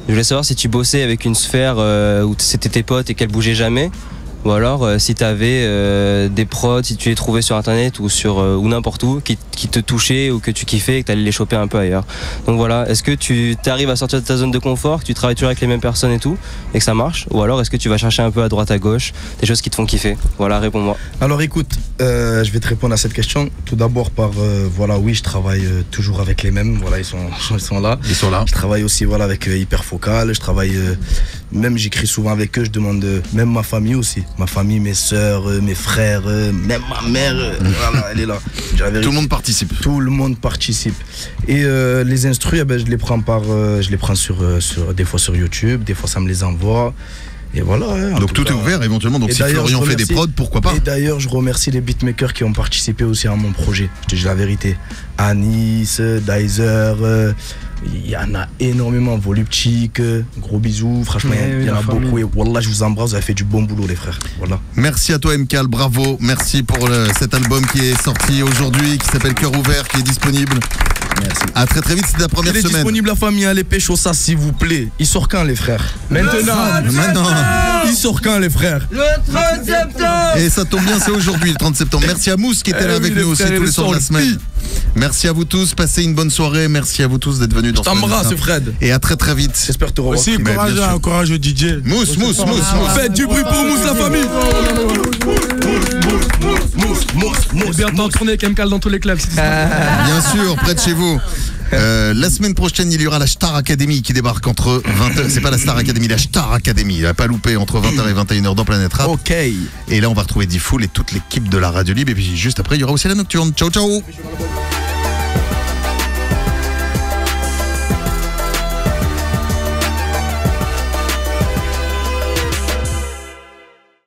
Je voulais savoir si tu bossais avec une sphère euh, où c'était tes potes et qu'elle bougeait jamais. Ou alors euh, si tu avais des prods, si tu les trouvais sur internet ou sur euh, ou n'importe où, qui, qui te touchaient ou que tu kiffais et que tu allais les choper un peu ailleurs. Donc voilà, est-ce que tu arrives à sortir de ta zone de confort, que tu travailles toujours avec les mêmes personnes et tout, et que ça marche? Ou alors est-ce que tu vas chercher un peu à droite à gauche des choses qui te font kiffer? Voilà, réponds-moi. Alors écoute, euh, je vais te répondre à cette question. Tout d'abord par, euh, voilà, oui, je travaille euh, toujours avec les mêmes. Voilà, ils sont, ils sont là. Ils sont là. Je travaille aussi voilà, avec euh, Hyperfocal. Je travaille, euh, même j'écris souvent avec eux. Je demande, euh, même ma famille aussi. Ma famille, mes soeurs, mes frères, euh, même ma mère. euh, voilà, elle est là. Tout le monde participe. Tout le monde participe. Et euh, les instrus, eh ben, je les prends par, euh, je les prends sur, euh, sur, des fois sur YouTube, des fois ça me les envoie. Et voilà. hein, Donc tout est ouvert éventuellement. Donc Et si Florian fait des prods, pourquoi pas Et d'ailleurs, je remercie les beatmakers qui ont participé aussi à mon projet. Je te dis la vérité. Anis, Dizer, euh, il y en a énormément. Voluptique, euh, gros bisous. Franchement, Ouais, il y en a famille. beaucoup. Et Wallah, je vous embrasse. Vous avez fait du bon boulot, les frères. Voilà. Merci à toi MKL, bravo. Merci pour le- cet album qui est sorti aujourd'hui, qui s'appelle Cœur ouvert, qui est disponible. Merci. À très très vite, c'est la première il est semaine. disponible, la famille. Allez, pécho ça, s'il vous plaît. Il sort quand, les frères? Maintenant. Maintenant. Il sort quand, les frères? Le 30 septembre Et ça tombe bien, c'est aujourd'hui, le 30 septembre. Merci à Mousse qui était Eh là oui, avec nous aussi tous les soirs de la semaine. Merci à vous tous, passez une bonne soirée. Merci à vous tous d'être venus dans Je t'embrasse, ce Fred. Et à très très vite. J'espère te revoir. Aussi, courage, bien sûr. hein, courage au DJ. Mousse, mousse, mousse, mousse. Faites du bruit pour Mousse, la famille Mousse, Bientôt en tournée avec MKL dans tous les clubs. Bien sûr, près de chez vous. Euh, la semaine prochaine, il y aura la Star Academy qui débarque entre 20h. C'est pas la Star Academy, la Star Academy. Il a pas loupé entre 20h et 21h dans Planète Rap. Ok. Et là, on va retrouver Diffoul et toute l'équipe de la Radio Libre. Et puis juste après, il y aura aussi la Nocturne. Ciao, ciao.